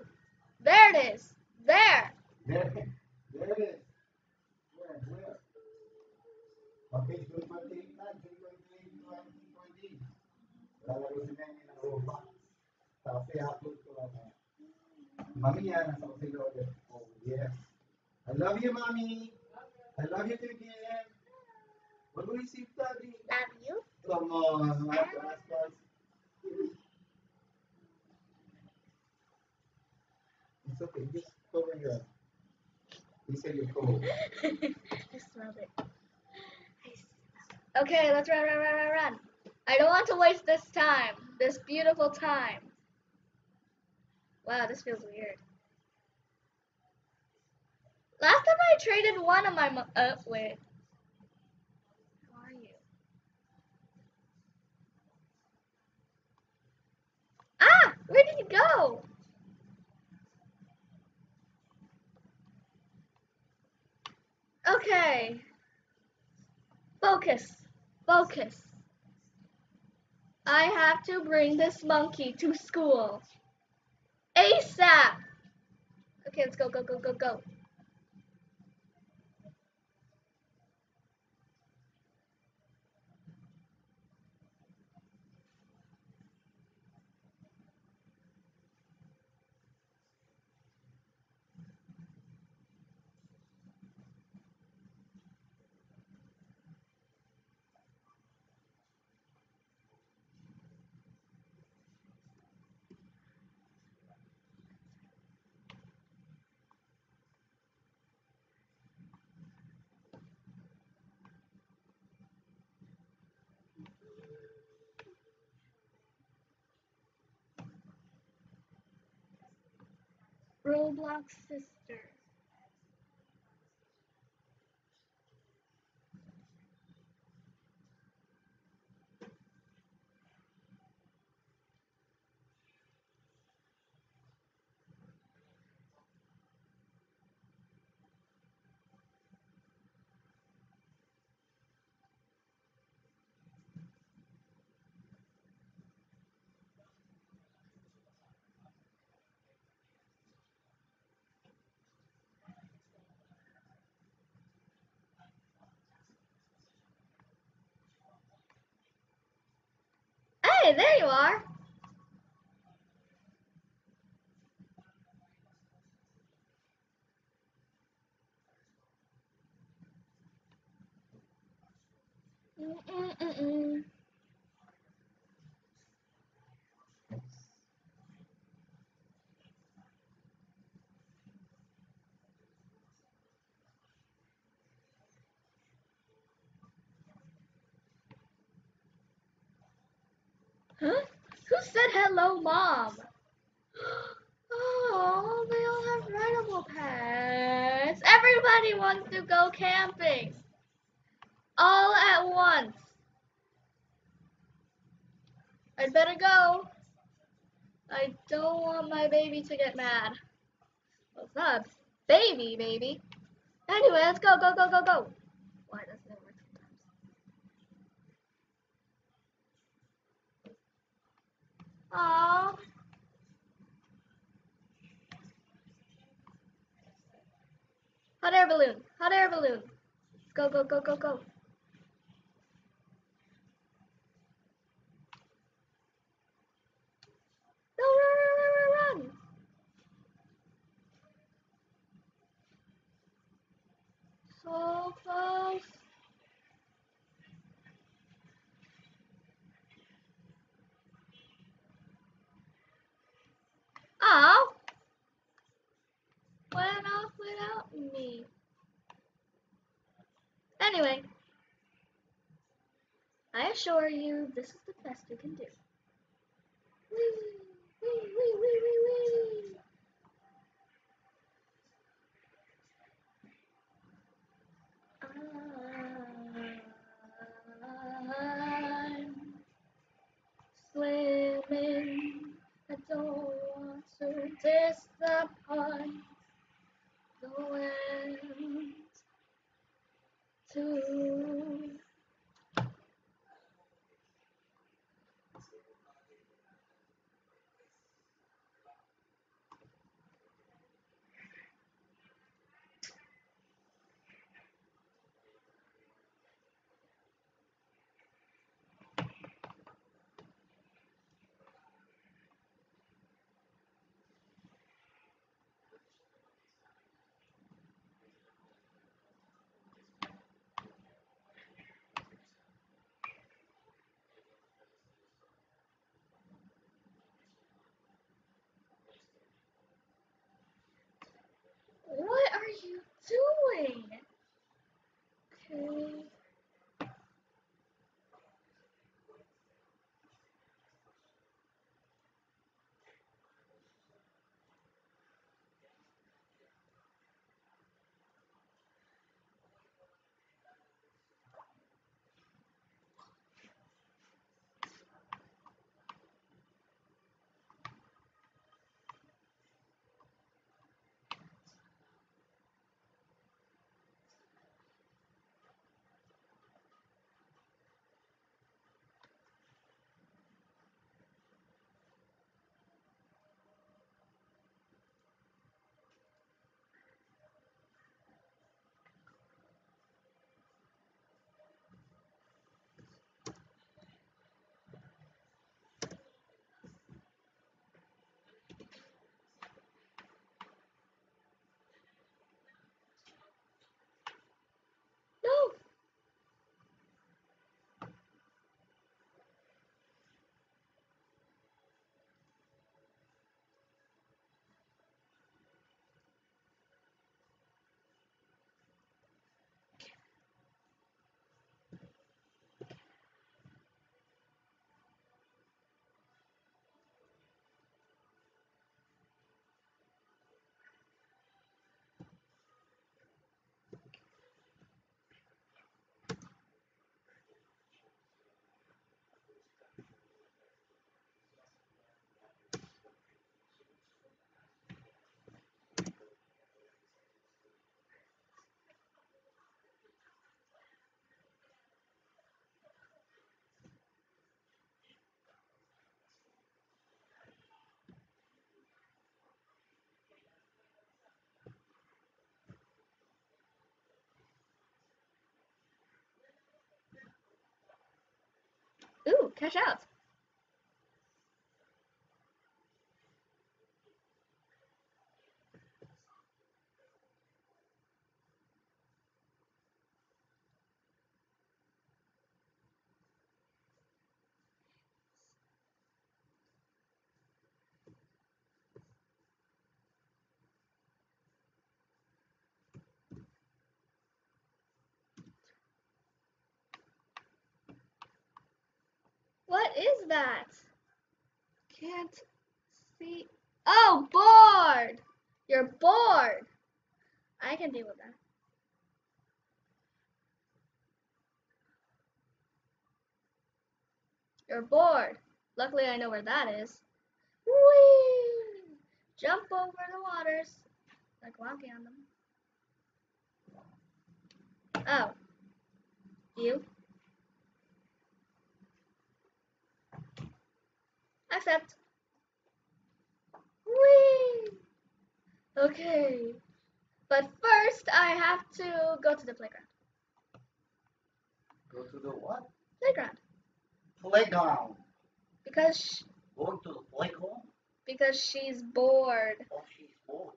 There it is! There! There, there it is. Where, where? Okay, June 28 na, June 28, 2020. Lalaro si Nene ng Roblox. Tapos i-upload ko lang. Mami yan, nasa ko sila. Oh, yes. I love you, Mommy. I love you too, again. What will you see, Daddy? Love you. Come on, I have to ask us. It's okay, just cover your You said you're cold. [laughs] I smelled it. Okay, let's run, run, run, run, run. I don't want to waste this time. This beautiful time. Wow, this feels weird. Last time I traded one of my. Mo- uh, wait. How are you? Ah! Where did you go? Okay. Focus. Focus. I have to bring this monkey to school. ASAP. Okay, let's go, go, go, go, go. Roblox sister. Hey, there you are. Mm-mm-mm-mm. Huh? Who said hello, mom? Oh, they all have rideable pets. Everybody wants to go camping. All at once. I'd better go. I don't want my baby to get mad. Not a baby, baby. Anyway, let's go, go, go, go, go. Why doesn't it work sometimes? Aww. Hot air balloon. Hot air balloon. Go, go, go, go, go. So close. Oh. Went off without me. Anyway, I assure you this is the best we can do. Whee, whee, whee, whee, whee, whee. I'm swimming. Don't want to disappoint the wind to Ooh, cash out. What is that? Can't see. Oh, bored. You're bored. I can deal with that. You're bored. Luckily, I know where that is. Whee! Jump over the waters. Like walking on them. Oh. You? Accept. Whee! Okay. But first, I have to go to the playground. Go to the what? Playground. Playground. Because sh- Going to the playground? because she's bored. Oh, she's bored.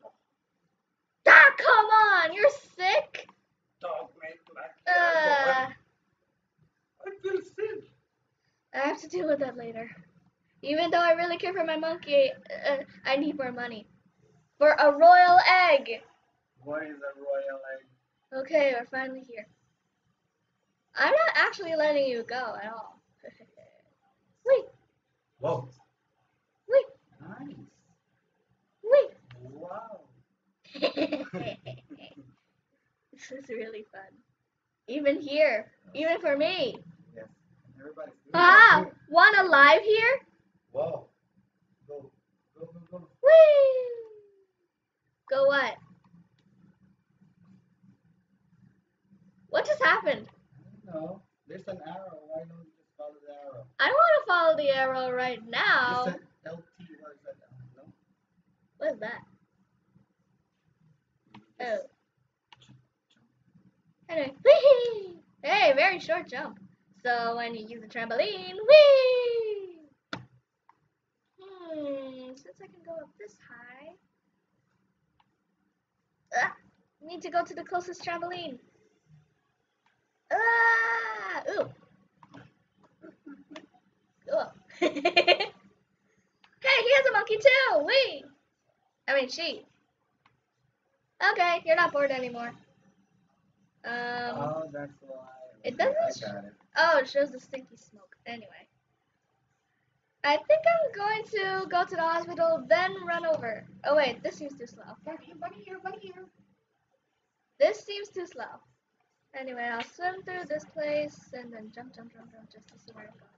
Ah, come on! You're sick. Dog man, Uh, I feel sick. I have to deal with that later. Even though I really care for my monkey, uh, I need more money for a royal egg. What is a royal egg? Okay, we're finally here. I'm not actually letting you go at all. [laughs] wait, Whoa. wait, Nice. wait. Wow. [laughs] [laughs] this is really fun. Even here, even for me. Yes. Everybody's Ah, one alive here? Whoa. Go. Go, go, go. Whee! Go what? What just happened? I don't know. There's an arrow. Why don't you just follow the arrow? I want to follow the arrow right now. An LT. What is that? No? What is that? Oh. Anyway, [laughs] whee! Hey, very short jump. So when you use the trampoline, whee! Hmm, since I can go up this high, ah, need to go to the closest trampoline. Ah, ooh. [laughs] Cool. [laughs] hey, he has a monkey too. Wee. I mean, she. Okay, you're not bored anymore. Um. oh, that's why. it doesn't it. Oh, it shows the stinky smoke. Anyway. I think I'm going to go to the hospital, then run over. Oh wait, this seems too slow. Bunny, bunny here, bunny here. This seems too slow. Anyway, I'll swim through this place and then jump, jump, jump, jump just to see where I'm going.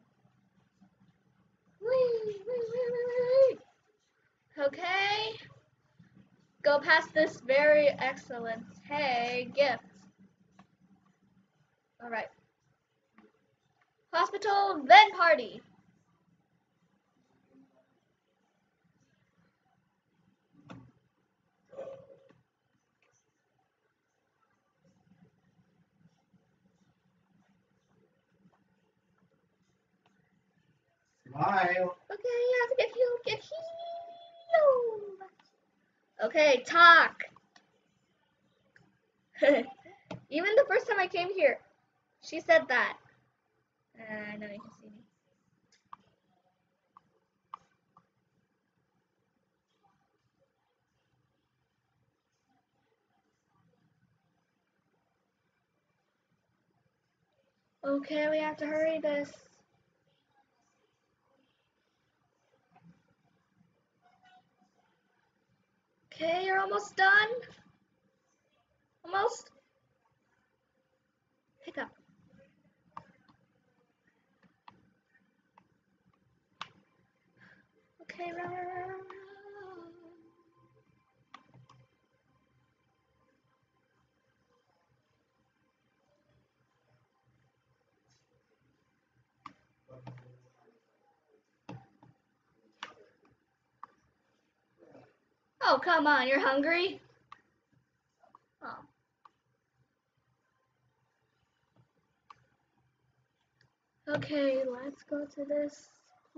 Whee, whee, whee, whee, whee. Okay. Go past this very excellent, hey, gift. Alright. Hospital, then party. Smile. Okay, you have to get healed, get healed. Okay, talk. [laughs] Even the first time I came here, she said that. Uh, I know you can see me. Okay, we have to hurry this. Okay, you're almost done. Almost. Hiccup. Okay, run, run, run, run, run. Oh, come on, you're hungry? Oh. Okay, let's go to this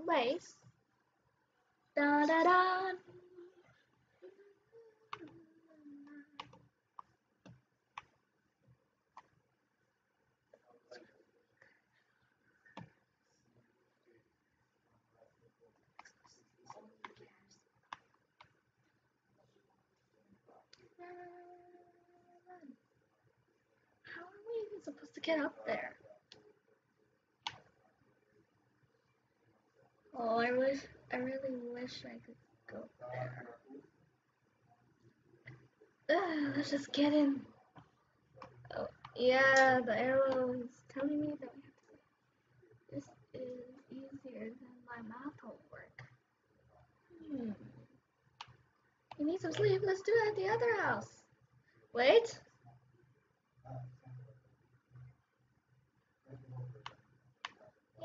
place. Da da da. How are we even supposed to get up there? Oh, I wish, I really wish I could go there. Ugh, [sighs] let's just get in. Oh, yeah, the arrow is telling me that we have to. This is easier than my math homework. Hmm. You need some sleep. Let's do it at the other house. Wait.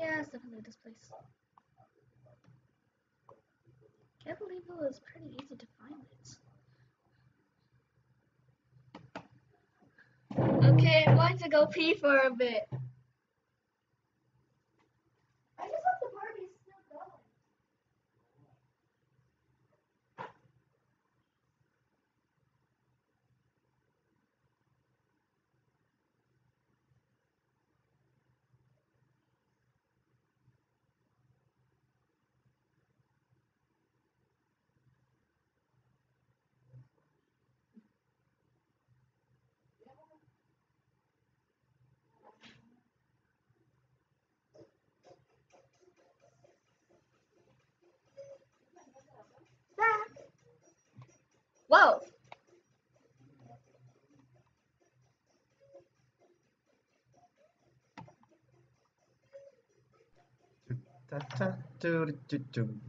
Yeah, it's definitely this place. Can't believe it was pretty easy to find it. Okay, I'm going to go pee for a bit.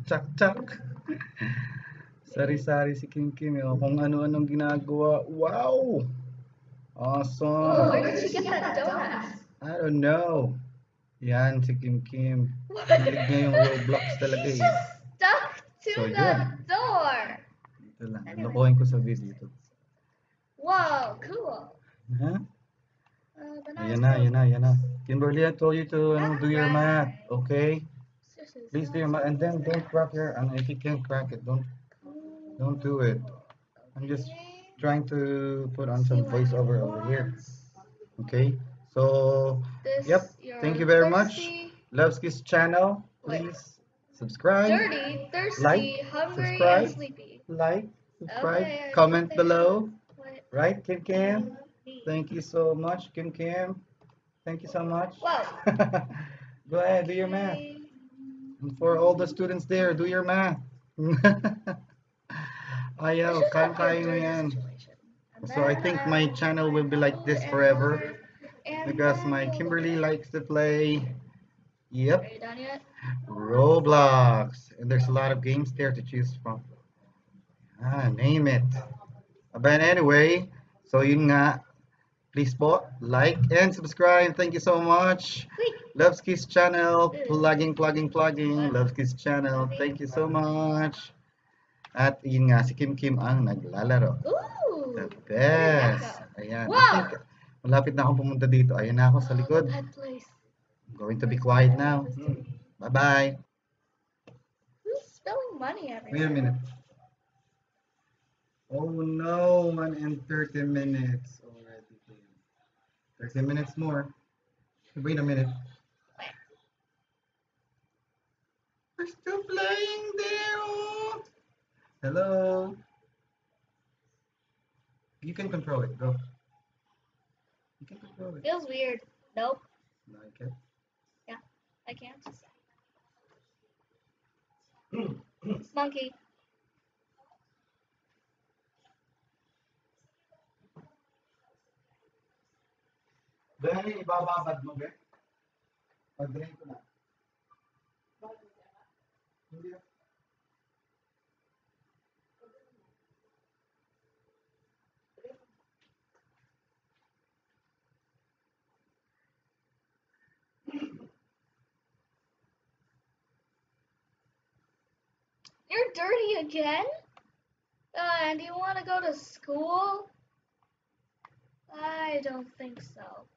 Chak. Sari-sari si Kim Kim oh, kung ano-anong ginagawa. Wow! Oh, Awesome! where did she get that donut? I don't know. Yan si Kim Kim. Hilig niya yung Roblox talaga eh. just stuck to So, the yun. door. Ito lang. Lokohin ko sa video ito. Whoa, cool. Ha? Uh, but now Ayan na, ayan na, ayan na. Kimberly, I told you to ano, do your math, okay? Please do your math, and then don't crack your, and if you can't crack it, don't, don't do it. I'm just trying to put on some voiceover over here, okay? So, This, Yep, thank you very much. Loveskey's channel, Wait. please subscribe, Dirty, thirsty, like, hungry, subscribe. and sleepy. Like, subscribe, Okay, comment below, What right, Kim Kim? Thank you so much, Kim Kim. Thank you so much. Whoa. [laughs] Go ahead, do your math. And for all the students there, do your math. Ayaw, Let's just hope kaya-kaya we're nyo dirty yan. So I think my channel will be like this forever because my Kimberly likes to play, yep, Are you done yet? Roblox. And there's a lot of games there to choose from. Ah, name it. But anyway, so yun nga, please po, like and subscribe. Thank you so much. Wait. Loveski's channel, plugging, plugging, plugging. Loveski's channel. Thank you so much. At yun nga, si Kim Kim ang naglalaro. Ooh. The best. Ayan. Wow. I think, malapit na akong pumunta dito. Ayan na ako sa likod. I'm going to be quiet now. Bye-bye. Who's spilling money Wait a everywhere? minute. Oh no, 1 and 30 minutes already. 30 minutes more. Wait a minute. We're still playing there. oh. Hello. You can control it. Go. You can control it. Feels weird. Nope. No, I can't. Yeah, I can't. [clears throat] Monkey. Hindi. You're dirty again? Uh, you want to go to school? I don't think so.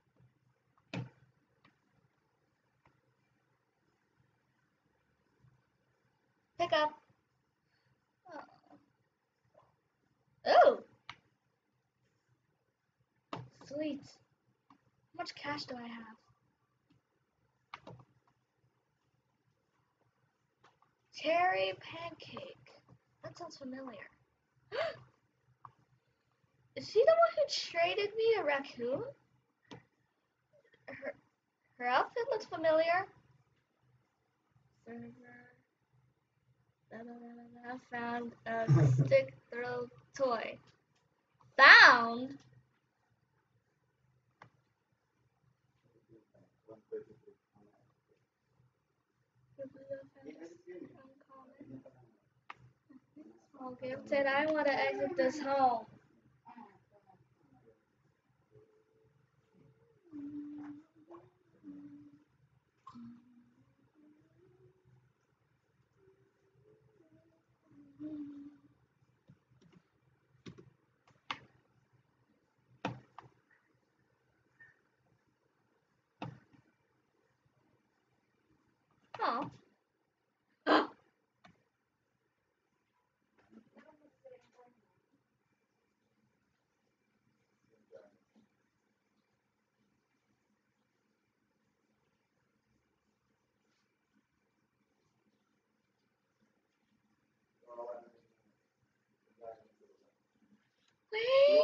Pick up. Oh. Oh. Sweet. How much cash do I have? Cherry pancake. That sounds familiar. [gasps] Is she the one who traded me a raccoon? Her, her outfit looks familiar. Da-da-da-da-da. Found a stick throw toy. Found? [laughs] Small gift I want to exit this home. Oh.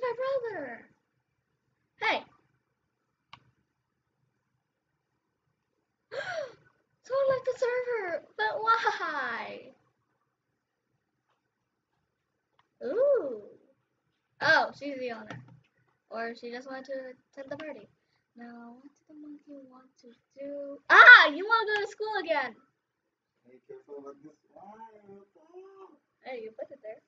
Where's my brother? Hey. [gasps] Someone left the server, but why? Ooh. Oh, she's the owner. Or she just wanted to attend the party. Now, what did the monkey want to do? Ah, you want to go to school again. Hey, careful with this. Why? Hey, you put it there.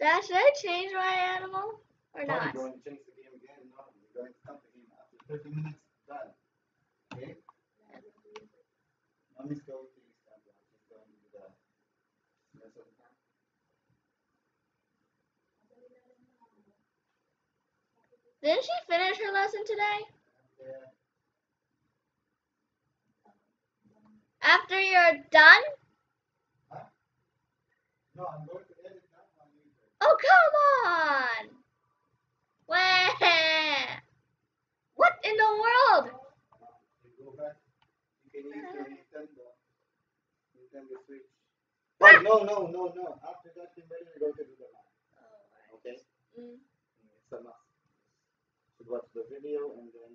Should I change my animal or not? you're going to change the game again. No, you're going to come to him after 30 minutes. Done. Okay? Mommy's going to. She's going to the lesson camp. Didn't she finish her lesson today? And, After you're done? uh, no, I'm going to edit that one later. Oh, come on! Where? What in the world? You go back. You can use your Nintendo. Nintendo Switch. Oh, no, no, no, no. After that, ready to go to the lab. Okay? Mm. It's a must. Should watch the video and then.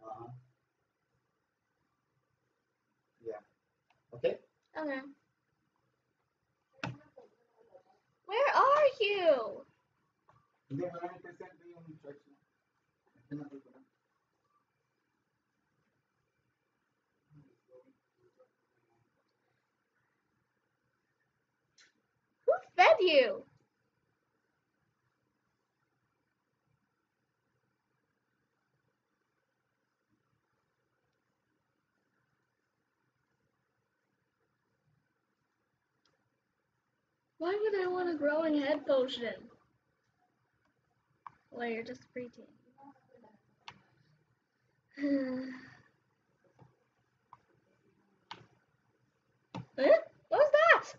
Uh huh. Yeah. Okay? Okay. Where are you? Who fed you? Why would I want a growing head potion? Well, you're just a preteen. [sighs] eh? What was that?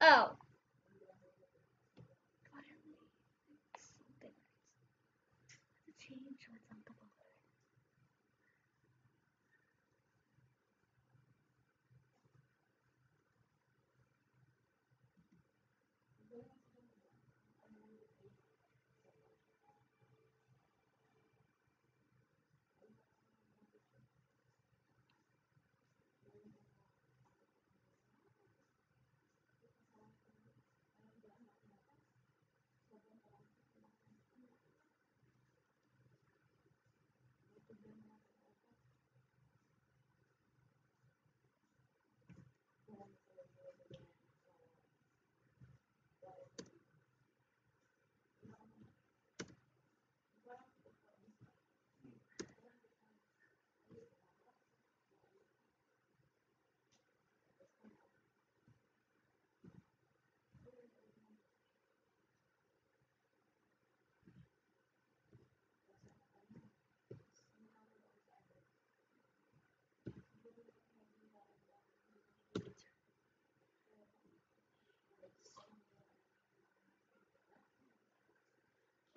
Oh.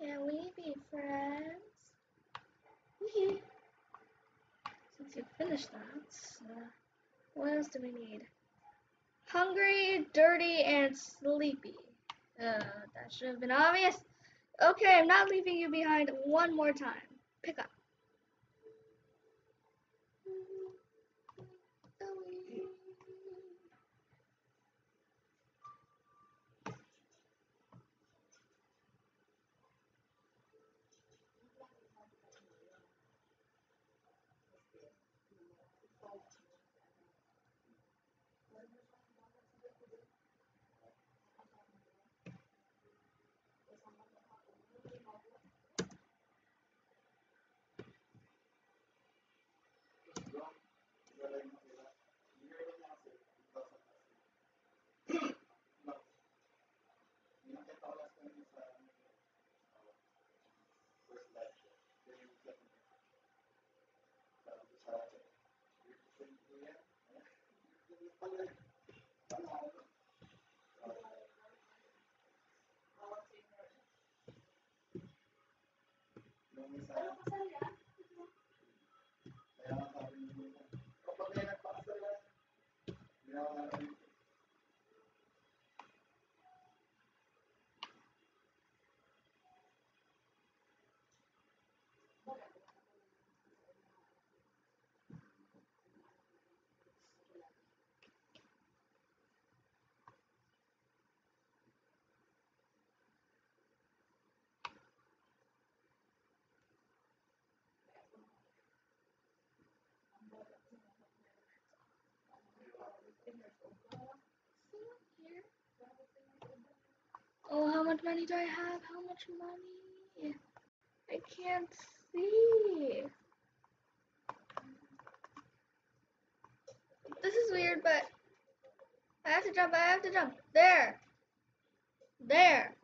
Can we be friends? Since you finished that, uh, what else do we need? Hungry, dirty, and sleepy. Uh, that should have been obvious. Okay, I'm not leaving you behind one more time. Pick up. Gracias. Oh, how much money do I have? How much money? I can't see. This is weird, but I have to jump. I have to jump. There. There.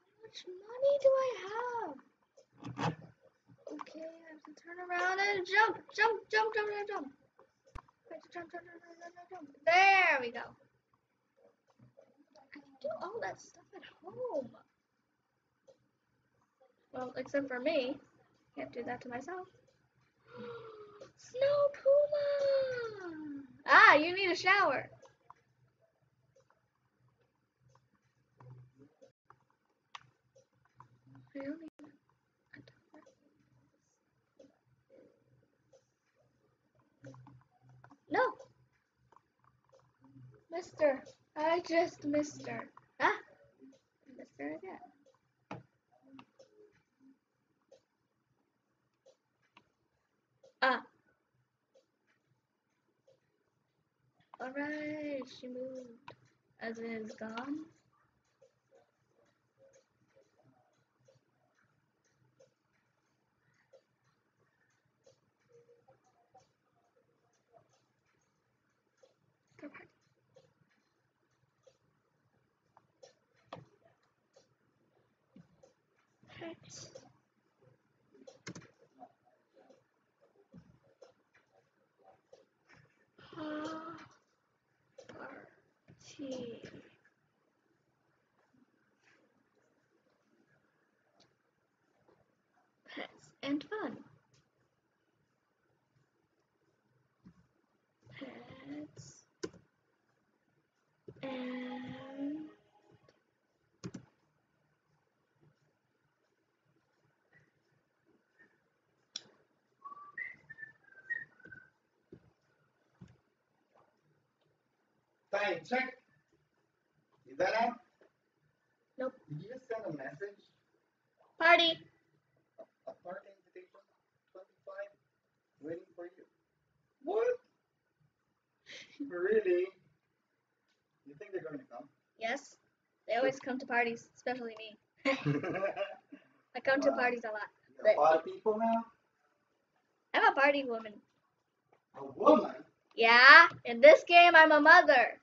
How much money do I have? Okay, I have to turn around and jump. Jump, jump, jump, jump, jump. I have to jump, jump, jump, jump, jump, jump. There we go. Do all that stuff at home. Well, except for me. Can't do that to myself. [gasps] Snow Puma! Ah, you need a shower. Only No! Mister, I just missed her. Ah! Missed her again. Ah. Alright, she moved. As it is gone. Go back. Pet. Party. Pets and fun. Pets Time check. Is that on? Nope. Did you just send a message? party. A party invitation? 25? Waiting for you. What? [laughs] really? You think they're going to come? Yes, they always come to parties, especially me. [laughs] I come to parties a lot. You're a lot of people now? I'm a party woman. A woman? Yeah, in this game, I'm a mother.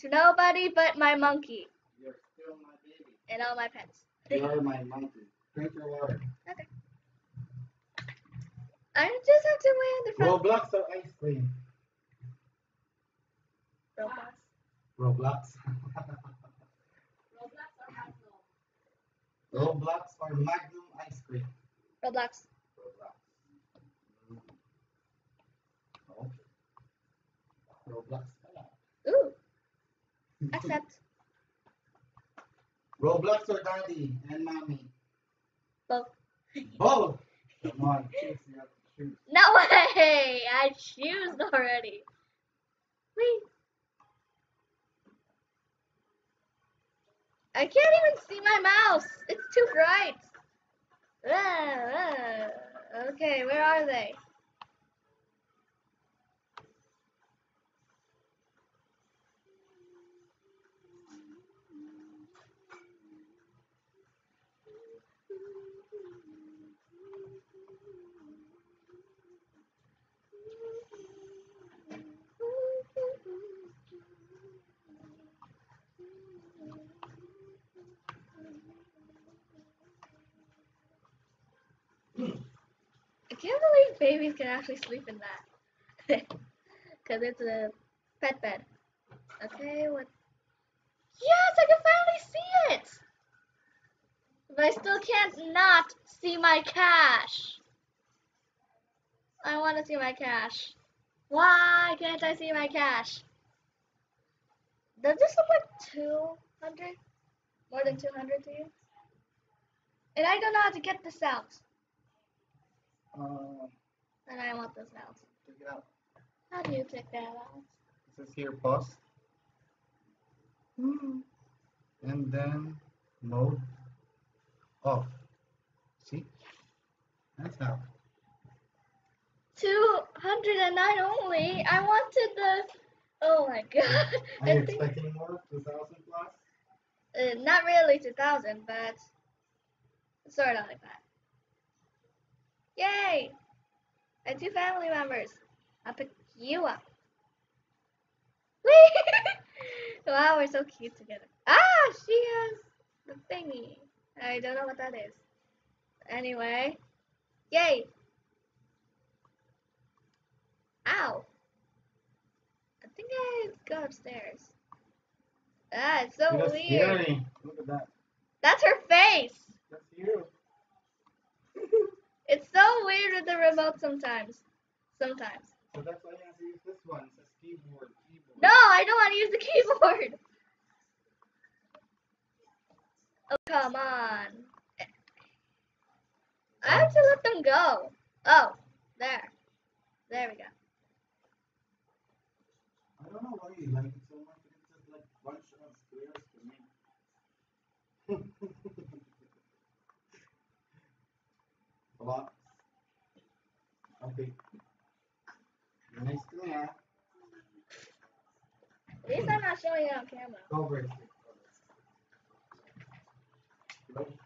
To nobody but my monkey You're still my baby. and all my pets. You're my monkey. Drink your water. Okay. I just have to land the front. Roblox or ice cream? Roblox. Roblox. [laughs] Roblox or Hasbro? Roblox or Magnum ice cream? Roblox. Roblox. Mm. Okay. Roblox. Ooh, accept. Roblox or daddy and mommy? Both. Both! Come on, choose. You have to choose. No way! I choose already. Wait. I can't even see my mouse. It's too bright. Ah, ah. Okay, where are they? Can't believe babies can actually sleep in that. [laughs] Because it's a pet bed. Okay, what? Yes, I can finally see it! But I still can't not see my cash. I want to see my cash. Why can't I see my cash? Does this look like 200? More than 200 to you? And I don't know how to get this out. Uh, And I want this out. check it out. How do you take that out? It says here pause. And then mode off. See? That's how. 209 only? I wanted the. Oh my god. Are you [laughs] expecting more? 2000 plus? uh, not really 2000, but sort of like that. Yay! And two family members. I'll pick you up. Whee! [laughs] wow, we're so cute together. Ah, she has the thingy. I don't know what that is. Anyway, yay! Ow! I think I go upstairs. Ah, it's so That's weird. scary. Look at that. That's her face. That's you. [laughs] It's so weird with the remote sometimes. Sometimes. So that's why you have to use this one. It says keyboard. Keyboard. No, I don't want to use the keyboard. Oh, come on. I have to let them go. Oh, there. There we go. I don't know why you like it so much. It's just like bunch of squares to me. [laughs] Okay. Nice to you. At least I'm not showing it on camera. Over it. Nope.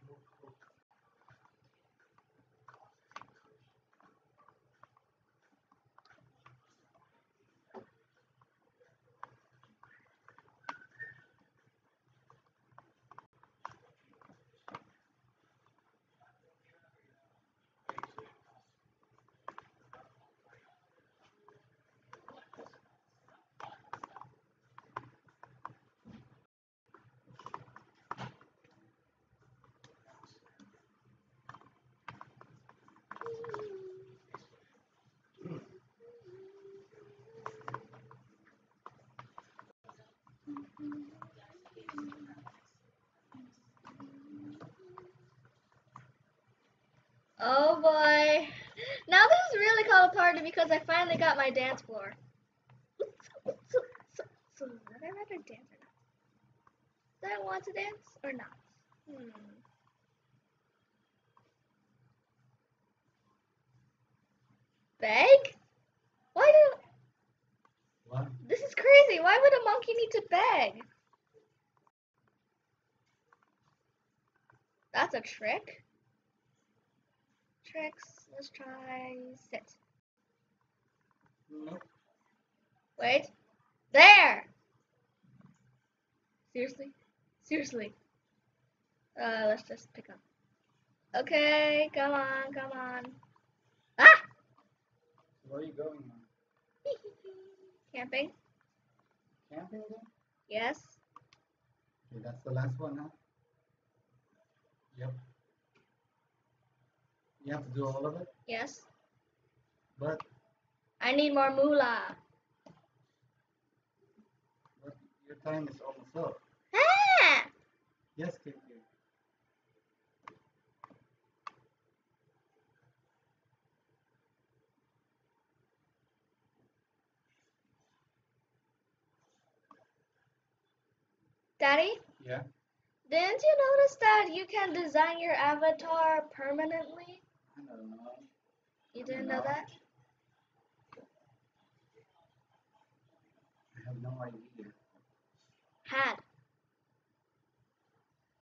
Oh boy. Now this is really called a party because I finally got my dance floor. So, so, so, would I rather dance or not? Do I want to dance or not? Hmm. Beg? Why do What? this is crazy? Why would a monkey need to beg? That's a trick. Tricks. Let's try sit. Nope. Wait. There! Seriously? Seriously. Uh, let's just pick up. Okay, come on, come on. Ah! Where are you going now? Camping? Camping then? Yes. Okay, that's the last one, huh? Yep. You have to do all of it, Yes. but I need more moolah. but your time is almost up. Ah! Yes, KK. Daddy, Yeah. didn't you notice that you can design your avatar permanently? I don't know. You didn't know No. that? I have no idea. Had.